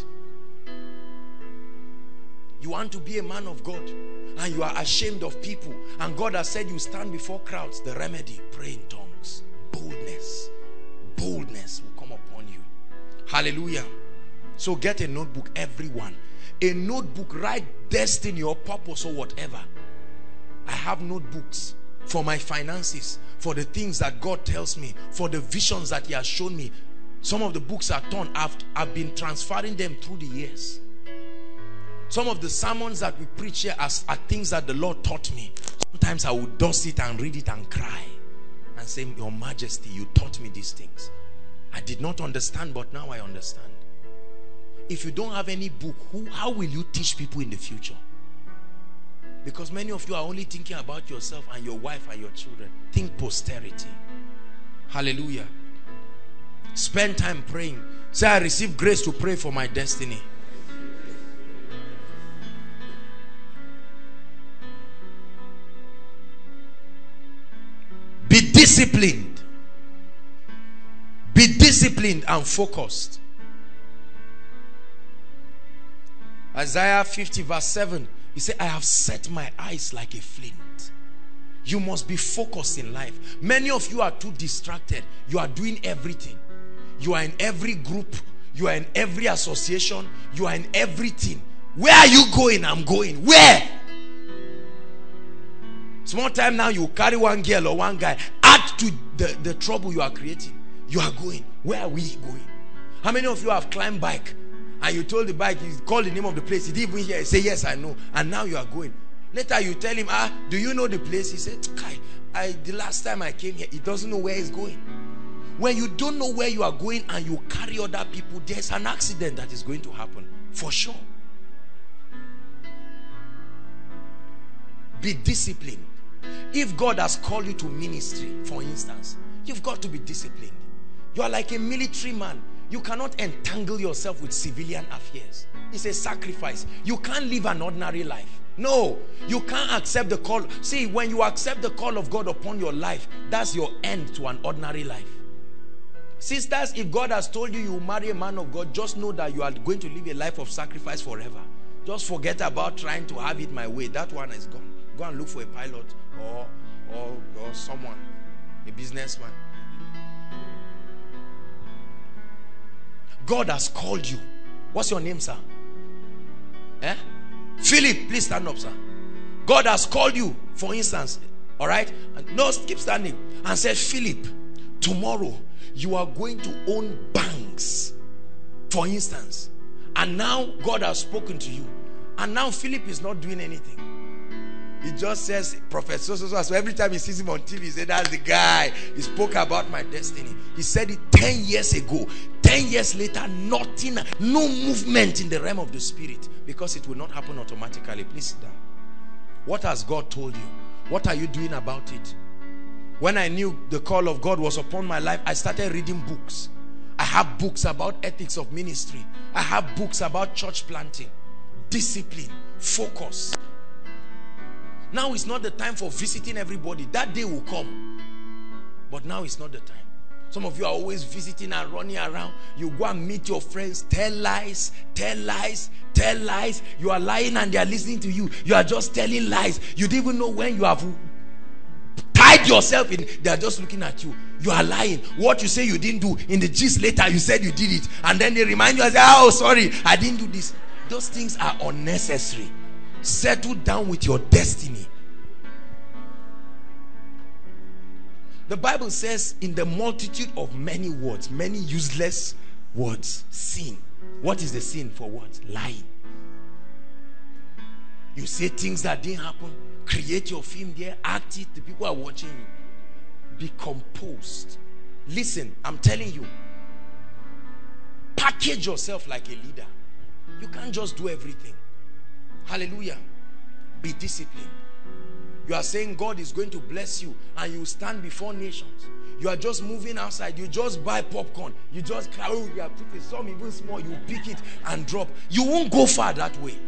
You want to be a man of God and you are ashamed of people and God has said you stand before crowds. The remedy, pray in tongues. Boldness. Boldness will come upon you. Hallelujah. So get a notebook, everyone. A notebook, write destiny or purpose or whatever. I have notebooks for my finances, for the things that God tells me, for the visions that he has shown me. Some of the books are torn. I've, I've been transferring them through the years. Some of the sermons that we preach here are, are things that the Lord taught me. Sometimes I would dust it and read it and cry and say, Your Majesty, you taught me these things. I did not understand, but now I understand. If you don't have any book, who, how will you teach people in the future? Because many of you are only thinking about yourself and your wife and your children. Think posterity. Hallelujah. Spend time praying. Say, I receive grace to pray for my destiny. Be disciplined. Be disciplined and focused. Isaiah 50 verse 7 he said I have set my eyes like a flint. You must be focused in life. Many of you are too distracted. You are doing everything. You are in every group. You are in every association. You are in everything. Where are you going? I'm going. Where small time now you carry one girl or one guy add to the, the trouble you are creating you are going where are we going how many of you have climbed bike and you told the bike, you called the name of the place, he didn't even hear. He said, Yes, I know. And now you are going. Later you tell him, Ah, do you know the place? He said, Kai, I the last time I came here, he doesn't know where he's going. When you don't know where you are going and you carry other people, there's an accident that is going to happen. For sure. Be disciplined. If God has called you to ministry, for instance, you've got to be disciplined. You are like a military man you cannot entangle yourself with civilian affairs. It's a sacrifice. You can't live an ordinary life. No, you can't accept the call. See, when you accept the call of God upon your life, that's your end to an ordinary life. Sisters, if God has told you you marry a man of God, just know that you are going to live a life of sacrifice forever. Just forget about trying to have it my way. That one is gone. Go and look for a pilot or, or, or someone, a businessman. God has called you. What's your name, sir? Eh? Philip, please stand up, sir. God has called you, for instance, all right? And no, keep standing. And said, Philip, tomorrow you are going to own banks, for instance. And now God has spoken to you. And now Philip is not doing anything. He just says, Prophet so, so, so. So every time he sees him on TV, he said, That's the guy. He spoke about my destiny. He said it 10 years ago. 10 years later, nothing, no movement in the realm of the spirit because it will not happen automatically. Please sit down. What has God told you? What are you doing about it? When I knew the call of God was upon my life, I started reading books. I have books about ethics of ministry. I have books about church planting, discipline, focus. Now is not the time for visiting everybody. That day will come. But now is not the time. Some of you are always visiting and running around. You go and meet your friends, tell lies, tell lies, tell lies. You are lying and they are listening to you. You are just telling lies. You don't even know when you have tied yourself in. They are just looking at you. You are lying. What you say you didn't do in the gist later, you said you did it. And then they remind you and say, Oh, sorry, I didn't do this. Those things are unnecessary. Settle down with your destiny. The Bible says, in the multitude of many words, many useless words, sin. What is the sin for what? Lying. You say things that didn't happen, create your film there, act it, the people are watching you. Be composed. Listen, I'm telling you, package yourself like a leader. You can't just do everything. Hallelujah. Be disciplined. You are saying God is going to bless you and you stand before nations. You are just moving outside. You just buy popcorn. You just cry, oh, you are pretty. Some even small. You pick it and drop. You won't go far that way.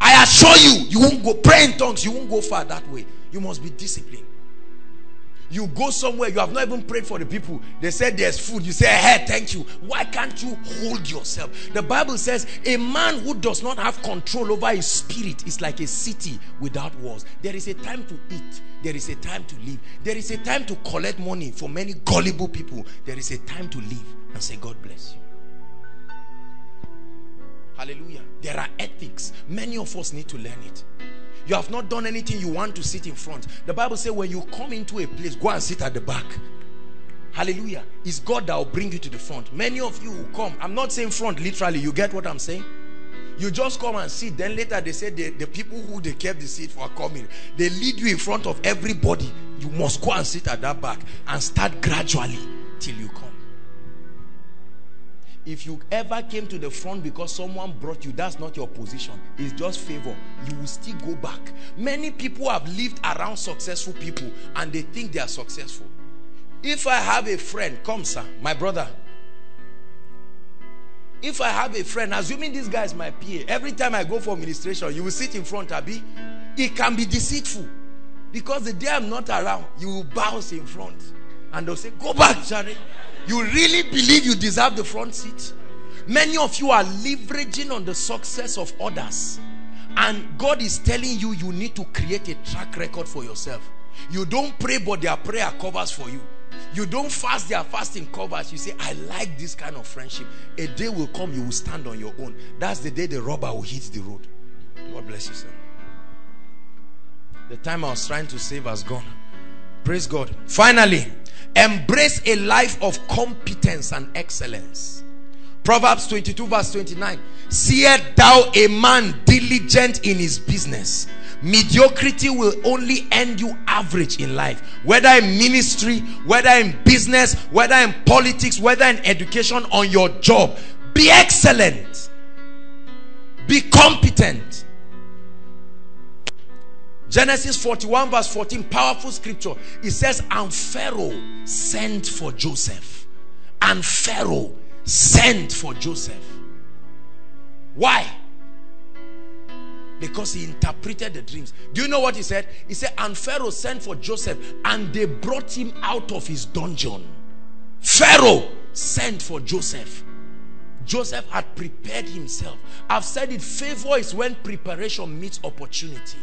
I assure you, you won't go pray in tongues. You won't go far that way. You must be disciplined. You go somewhere, you have not even prayed for the people. They said there's food. You say, hey, thank you. Why can't you hold yourself? The Bible says a man who does not have control over his spirit is like a city without walls. There is a time to eat. There is a time to live. There is a time to collect money for many gullible people. There is a time to live and say, God bless you. Hallelujah. There are ethics. Many of us need to learn it. You have not done anything you want to sit in front. The Bible says when you come into a place, go and sit at the back. Hallelujah. It's God that will bring you to the front. Many of you will come. I'm not saying front literally. You get what I'm saying? You just come and sit. Then later they say the, the people who they kept the seat for coming. They lead you in front of everybody. You must go and sit at that back and start gradually till you come if you ever came to the front because someone brought you that's not your position. It's just favor. You will still go back. Many people have lived around successful people and they think they are successful. If i have a friend come sir my brother. If i have a friend assuming this guy is my pa every time i go for administration you will sit in front abi. It can be deceitful. Because the day i'm not around you will bounce in front and they'll say go back Jerry you really believe you deserve the front seat? Many of you are leveraging on the success of others. And God is telling you, you need to create a track record for yourself. You don't pray, but their prayer covers for you. You don't fast, their fasting covers. You say, I like this kind of friendship. A day will come, you will stand on your own. That's the day the robber will hit the road. God bless you, sir. The time I was trying to save has gone. Praise God. Finally, Embrace a life of competence and excellence. Proverbs 22 verse 29. Seest thou a man diligent in his business? Mediocrity will only end you average in life. Whether in ministry, whether in business, whether in politics, whether in education, on your job. Be excellent. Be competent. Genesis 41 verse 14, powerful scripture. It says, and Pharaoh sent for Joseph. And Pharaoh sent for Joseph. Why? Because he interpreted the dreams. Do you know what he said? He said, and Pharaoh sent for Joseph and they brought him out of his dungeon. Pharaoh sent for Joseph. Joseph had prepared himself. I've said it, favor is when preparation meets opportunity.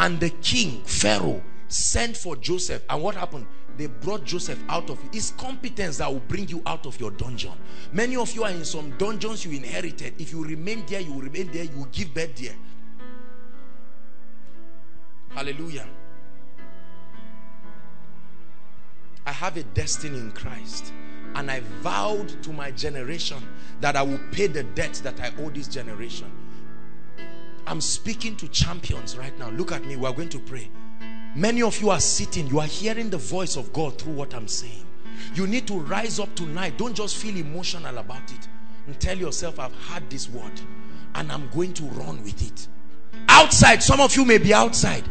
And the king, Pharaoh, sent for Joseph. And what happened? They brought Joseph out of it. It's competence that will bring you out of your dungeon. Many of you are in some dungeons you inherited. If you remain there, you will remain there. You will give birth there. Hallelujah. I have a destiny in Christ. And I vowed to my generation that I will pay the debt that I owe this generation. I'm speaking to champions right now. Look at me. We're going to pray. Many of you are sitting. You are hearing the voice of God through what I'm saying. You need to rise up tonight. Don't just feel emotional about it. And tell yourself, I've heard this word. And I'm going to run with it. Outside, some of you may be outside.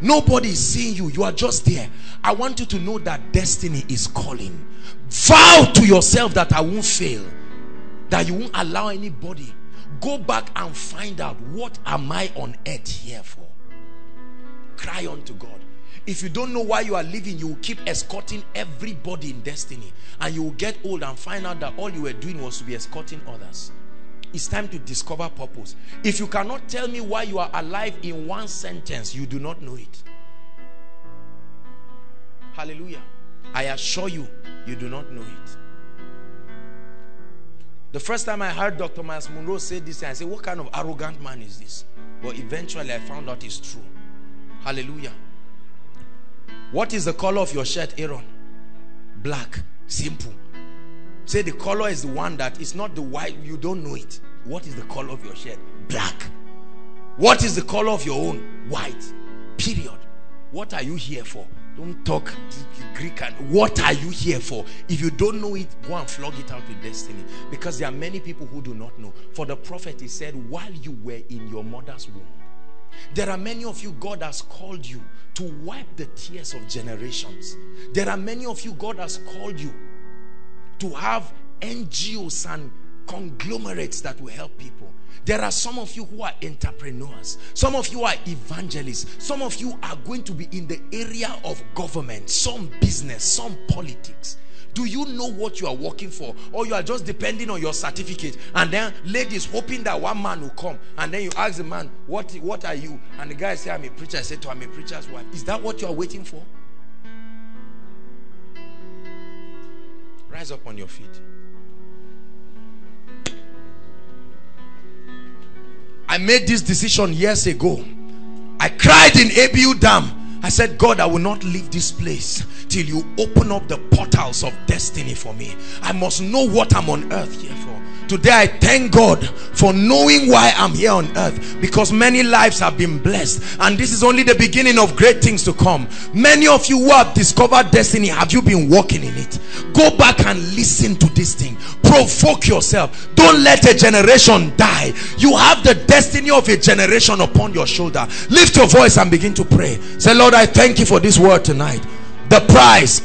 Nobody is seeing you. You are just there. I want you to know that destiny is calling. Vow to yourself that I won't fail. That you won't allow anybody Go back and find out what am I on earth here for? Cry unto God. If you don't know why you are living, you will keep escorting everybody in destiny. And you will get old and find out that all you were doing was to be escorting others. It's time to discover purpose. If you cannot tell me why you are alive in one sentence, you do not know it. Hallelujah. I assure you, you do not know it. The first time I heard Dr. Myles Munroe say this, I said, what kind of arrogant man is this? But eventually I found out it's true. Hallelujah. What is the color of your shirt, Aaron? Black. Simple. Say the color is the one that is not the white. You don't know it. What is the color of your shirt? Black. What is the color of your own? White. Period. What are you here for? Don't talk Greek and what are you here for? If you don't know it, go and flog it out with destiny. Because there are many people who do not know. For the prophet, he said, while you were in your mother's womb, there are many of you, God has called you to wipe the tears of generations. There are many of you, God has called you to have NGOs and conglomerates that will help people. There are some of you who are entrepreneurs. Some of you are evangelists. Some of you are going to be in the area of government, some business, some politics. Do you know what you are working for? Or you are just depending on your certificate. And then ladies hoping that one man will come. And then you ask the man, what, what are you? And the guy say, I'm a preacher. I said to him, I'm a preacher's wife. Is that what you are waiting for? Rise up on your feet. I made this decision years ago. I cried in ABU Dam. I said, God, I will not leave this place till you open up the portals of destiny for me. I must know what I'm on earth here for. Today I thank God for knowing why I'm here on earth because many lives have been blessed and this is only the beginning of great things to come. Many of you who have discovered destiny, have you been walking in it? Go back and listen to this thing. Provoke yourself. Don't let a generation die. You have the destiny of a generation upon your shoulder. Lift your voice and begin to pray. Say, Lord, I thank you for this word tonight. The price.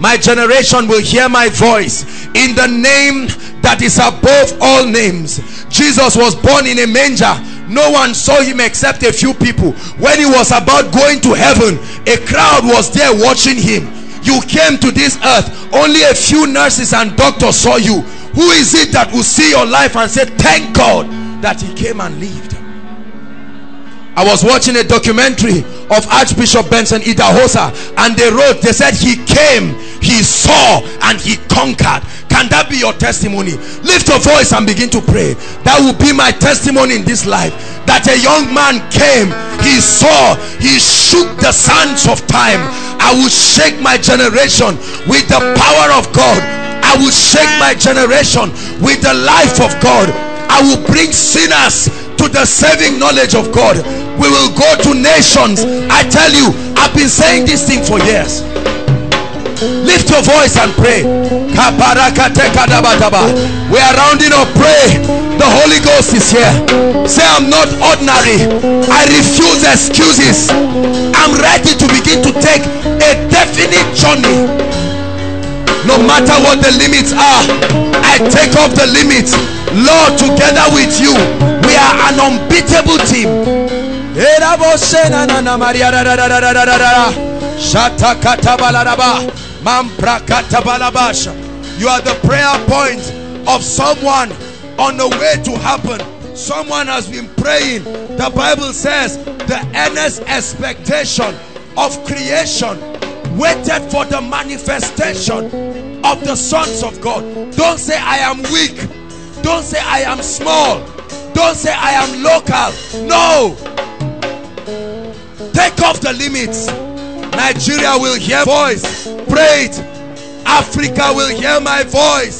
My generation will hear my voice in the name that is above all names. Jesus was born in a manger. No one saw him except a few people. When he was about going to heaven, a crowd was there watching him. You came to this earth. Only a few nurses and doctors saw you. Who is it that will see your life and say, thank God that he came and lived? I was watching a documentary of Archbishop Benson Idahosa and they wrote, they said he came, he saw and he conquered. Can that be your testimony? Lift your voice and begin to pray. That will be my testimony in this life. That a young man came, he saw, he shook the sands of time. I will shake my generation with the power of God. I will shake my generation with the life of God. I will bring sinners to the saving knowledge of God. We will go to nations. I tell you I've been saying this thing for years. Lift your voice and pray. We are rounding up. Pray. The Holy Ghost is here. Say I'm not ordinary. I refuse excuses. I'm ready to begin to take a definite journey. No matter what the limits are I take off the limits Lord together with you we are an unbeatable team. You are the prayer point of someone on the way to happen. Someone has been praying. The bible says the earnest expectation of creation waited for the manifestation of the sons of god. Don't say i am weak don't say I am small. Don't say I am local. No. Take off the limits. Nigeria will hear voice. Pray it. Africa will hear my voice.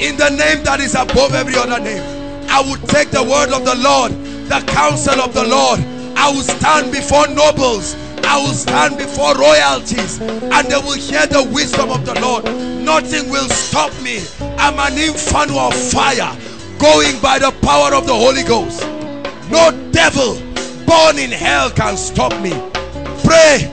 In the name that is above every other name. I will take the word of the Lord, the counsel of the Lord. I will stand before nobles. I will stand before royalties and they will hear the wisdom of the Lord. Nothing will stop me. I'm an inferno of fire going by the power of the Holy Ghost. No devil born in hell can stop me. Pray.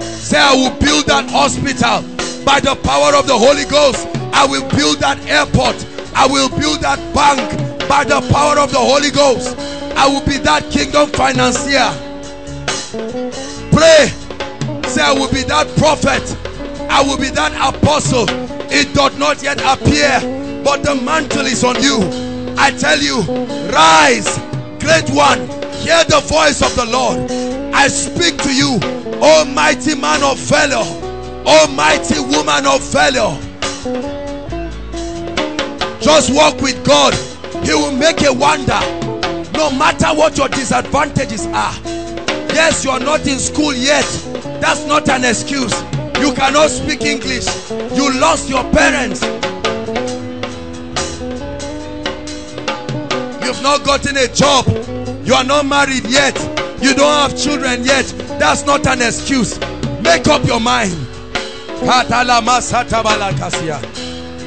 Say, I will build that hospital by the power of the Holy Ghost. I will build that airport. I will build that bank by the power of the Holy Ghost. I will be that kingdom financier. Pray. Say, I will be that prophet. I will be that apostle. It does not yet appear, but the mantle is on you. I tell you, rise, great one. Hear the voice of the Lord. I speak to you, almighty man of valor, almighty woman of valor. Just walk with God. He will make a wonder. No matter what your disadvantages are. Yes, you are not in school yet. That's not an excuse. You cannot speak English. You lost your parents. You've not gotten a job. You are not married yet. You don't have children yet. That's not an excuse. Make up your mind.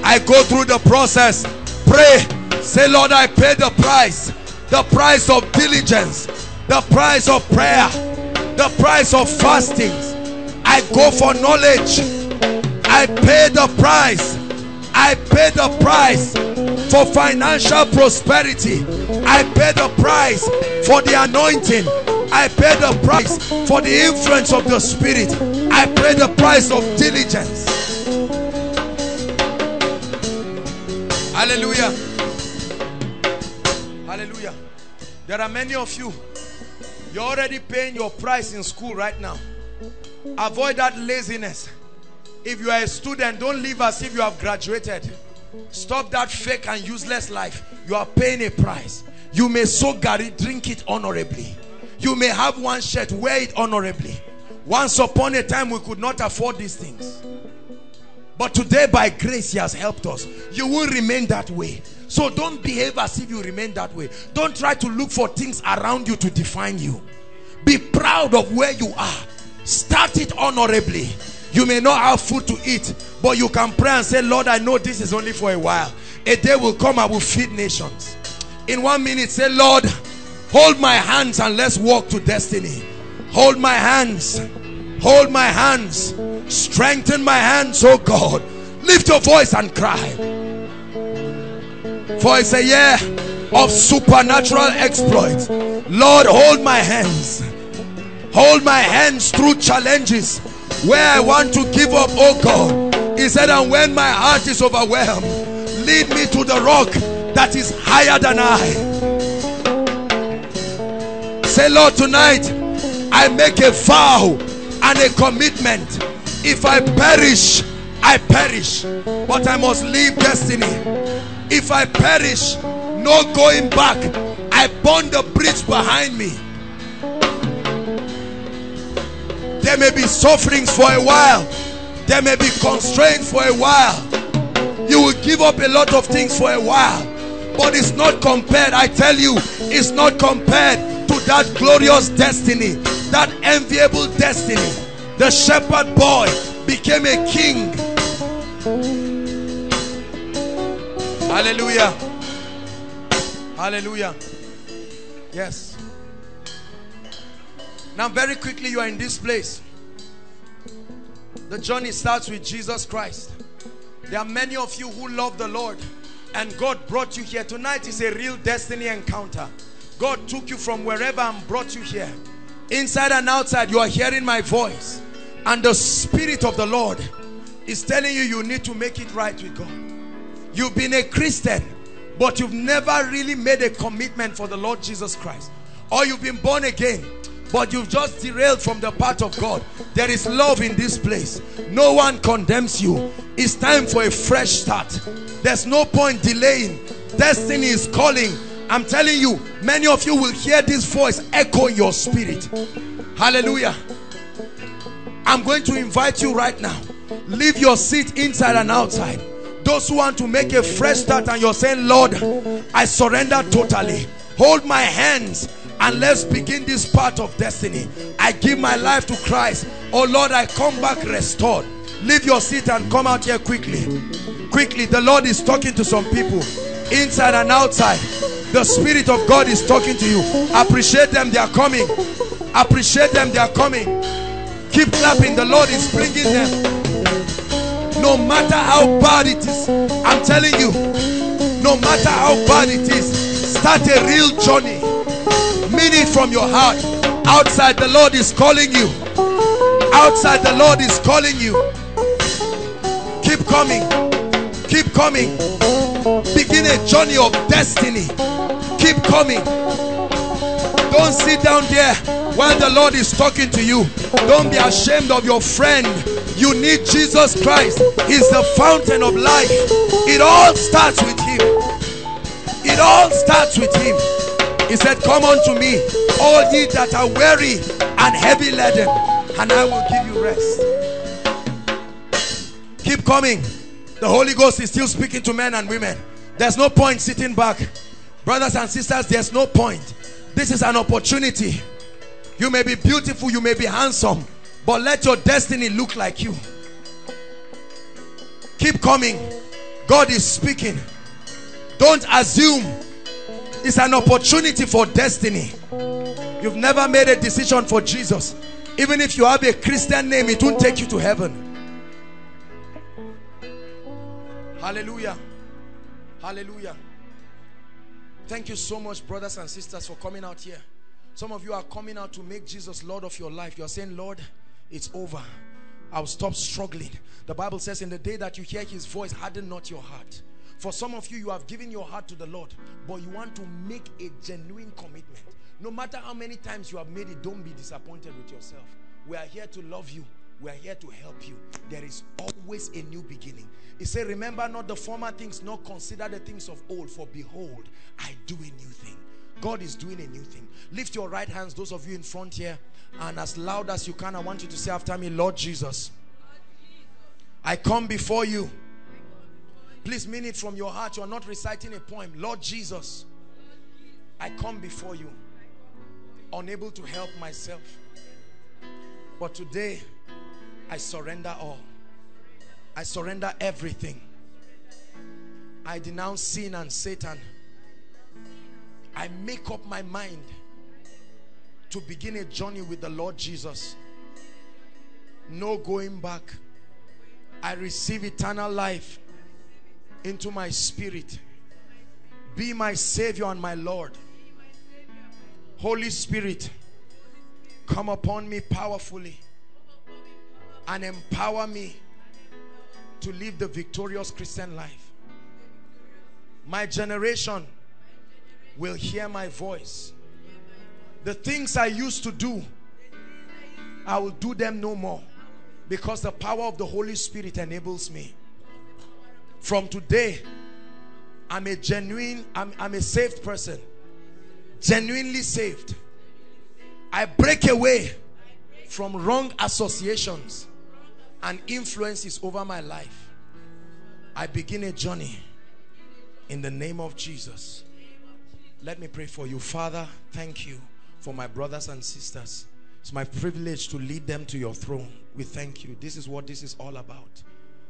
I go through the process. Pray. Say, Lord, I pay the price. The price of diligence. The price of prayer. The price of fastings. I go for knowledge. I pay the price. I pay the price for financial prosperity. I pay the price for the anointing. I pay the price for the influence of the Spirit. I pay the price of diligence. Hallelujah. Hallelujah. There are many of you. You're already paying your price in school right now. Avoid that laziness. If you are a student, don't live as if you have graduated. Stop that fake and useless life. You are paying a price. You may sow garri, drink it honorably. You may have one shirt, wear it honorably. Once upon a time, we could not afford these things. But today, by grace, He has helped us. You will remain that way. So don't behave as if you remain that way. Don't try to look for things around you to define you. Be proud of where you are. Start it honorably. You may not have food to eat, but you can pray and say, Lord, I know this is only for a while. A day will come, I will feed nations. In one minute, say, Lord, hold my hands and let's walk to destiny. Hold my hands. Hold my hands. Strengthen my hands, oh God. Lift your voice and cry. For it's a year of supernatural exploits. Lord, hold my hands. Hold my hands through challenges where I want to give up, oh God. He said, and when my heart is overwhelmed, lead me to the rock that is higher than I. Say, Lord, tonight I make a vow and a commitment. If I perish, I perish, but I must leave destiny. If I perish, no going back. I burn the bridge behind me. There may be sufferings for a while. There may be constraints for a while. You will give up a lot of things for a while. But it's not compared, I tell you, it's not compared to that glorious destiny, that enviable destiny. The shepherd boy became a king. Hallelujah. Hallelujah. Yes. Now, very quickly, you are in this place. The journey starts with Jesus Christ. There are many of you who love the Lord, and God brought you here. Tonight is a real destiny encounter. God took you from wherever and brought you here. Inside and outside, you are hearing my voice, and the Spirit of the Lord is telling you you need to make it right with God. You've been a Christian, but you've never really made a commitment for the Lord Jesus Christ. Or you've been born again, but you've just derailed from the path of God. There is love in this place. No one condemns you. It's time for a fresh start. There's no point delaying. Destiny is calling. I'm telling you, many of you will hear this voice echo your spirit. Hallelujah. I'm going to invite you right now. Leave your seat inside and outside. Those who want to make a fresh start and you're saying, Lord, I surrender totally. Hold my hands and let's begin this part of destiny. I give my life to Christ. Oh Lord, I come back restored. Leave your seat and come out here quickly. Quickly, the Lord is talking to some people inside and outside. The Spirit of God is talking to you. Appreciate them, they are coming. Appreciate them, they are coming. Keep clapping, the Lord is bringing them. No matter how bad it is, I'm telling you, no matter how bad it is, start a real journey. Mean it from your heart. Outside, the Lord is calling you. Outside, the Lord is calling you. Keep coming. Keep coming. Begin a journey of destiny. Keep coming. Don't sit down there while the Lord is talking to you. Don't be ashamed of your friend. You need Jesus Christ. He's the fountain of life. It all starts with Him. It all starts with Him. He said, Come unto me, all ye that are weary and heavy laden, and I will give you rest. Keep coming. The Holy Ghost is still speaking to men and women. There's no point sitting back. Brothers and sisters, there's no point. This is an opportunity. You may be beautiful, you may be handsome, but let your destiny look like you. Keep coming. God is speaking. Don't assume. It's an opportunity for destiny. You've never made a decision for Jesus. Even if you have a Christian name, it won't take you to heaven. Hallelujah. Hallelujah. Thank you so much, brothers and sisters, for coming out here. Some of you are coming out to make Jesus Lord of your life. You're saying, Lord, it's over. I'll stop struggling. The Bible says, in the day that you hear his voice, harden not your heart. For some of you, you have given your heart to the Lord, but you want to make a genuine commitment. No matter how many times you have made it, don't be disappointed with yourself. We are here to love you. We are here to help you. There is always a new beginning. He said, remember not the former things, nor consider the things of old. For behold, I do a new thing. God is doing a new thing. Lift your right hands, those of you in front here, and as loud as you can, I want you to say after me, Lord Jesus, I come before you. Please mean it from your heart. You are not reciting a poem. Lord Jesus, I come before you, unable to help myself. But today, I surrender all. I surrender everything. I denounce sin and Satan. I make up my mind to begin a journey with the Lord Jesus. No going back. I receive eternal life into my spirit. Be my Savior and my Lord. Holy Spirit, come upon me powerfully and empower me to live the victorious Christian life. My generation will hear my voice. The things I used to do, I will do them no more because the power of the Holy Spirit enables me. From today, I'm a genuine, I'm, I'm a saved person. Genuinely saved. I break away from wrong associations and influences over my life. I begin a journey in the name of Jesus. Let me pray for you. Father, thank you for my brothers and sisters. It's my privilege to lead them to your throne. We thank you. This is what this is all about.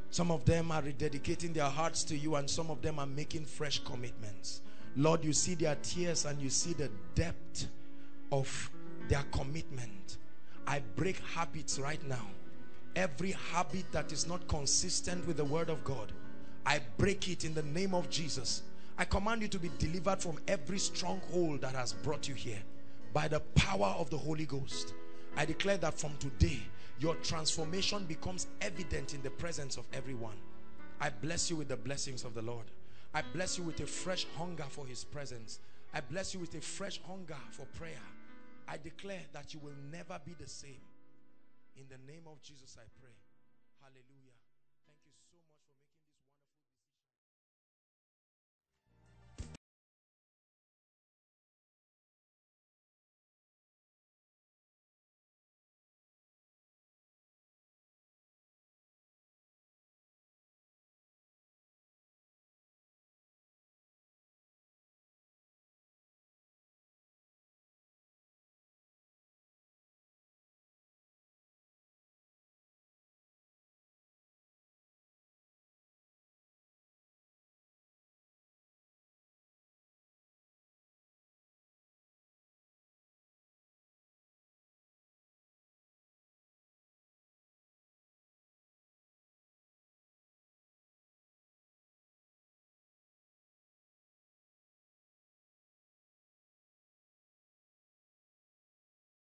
Some of them are rededicating their hearts to you and some of them are making fresh commitments. Lord, you see their tears and you see the depth of their commitment. I break habits right now every habit that is not consistent with the word of God I break it in the name of Jesus. I command you to be delivered from every stronghold that has brought you here by the power of the Holy Ghost. I declare that from today your transformation becomes evident in the presence of everyone. I bless you with the blessings of the Lord. I bless you with a fresh hunger for his presence. I bless you with a fresh hunger for prayer. I declare that you will never be the same in the name of Jesus, I pray.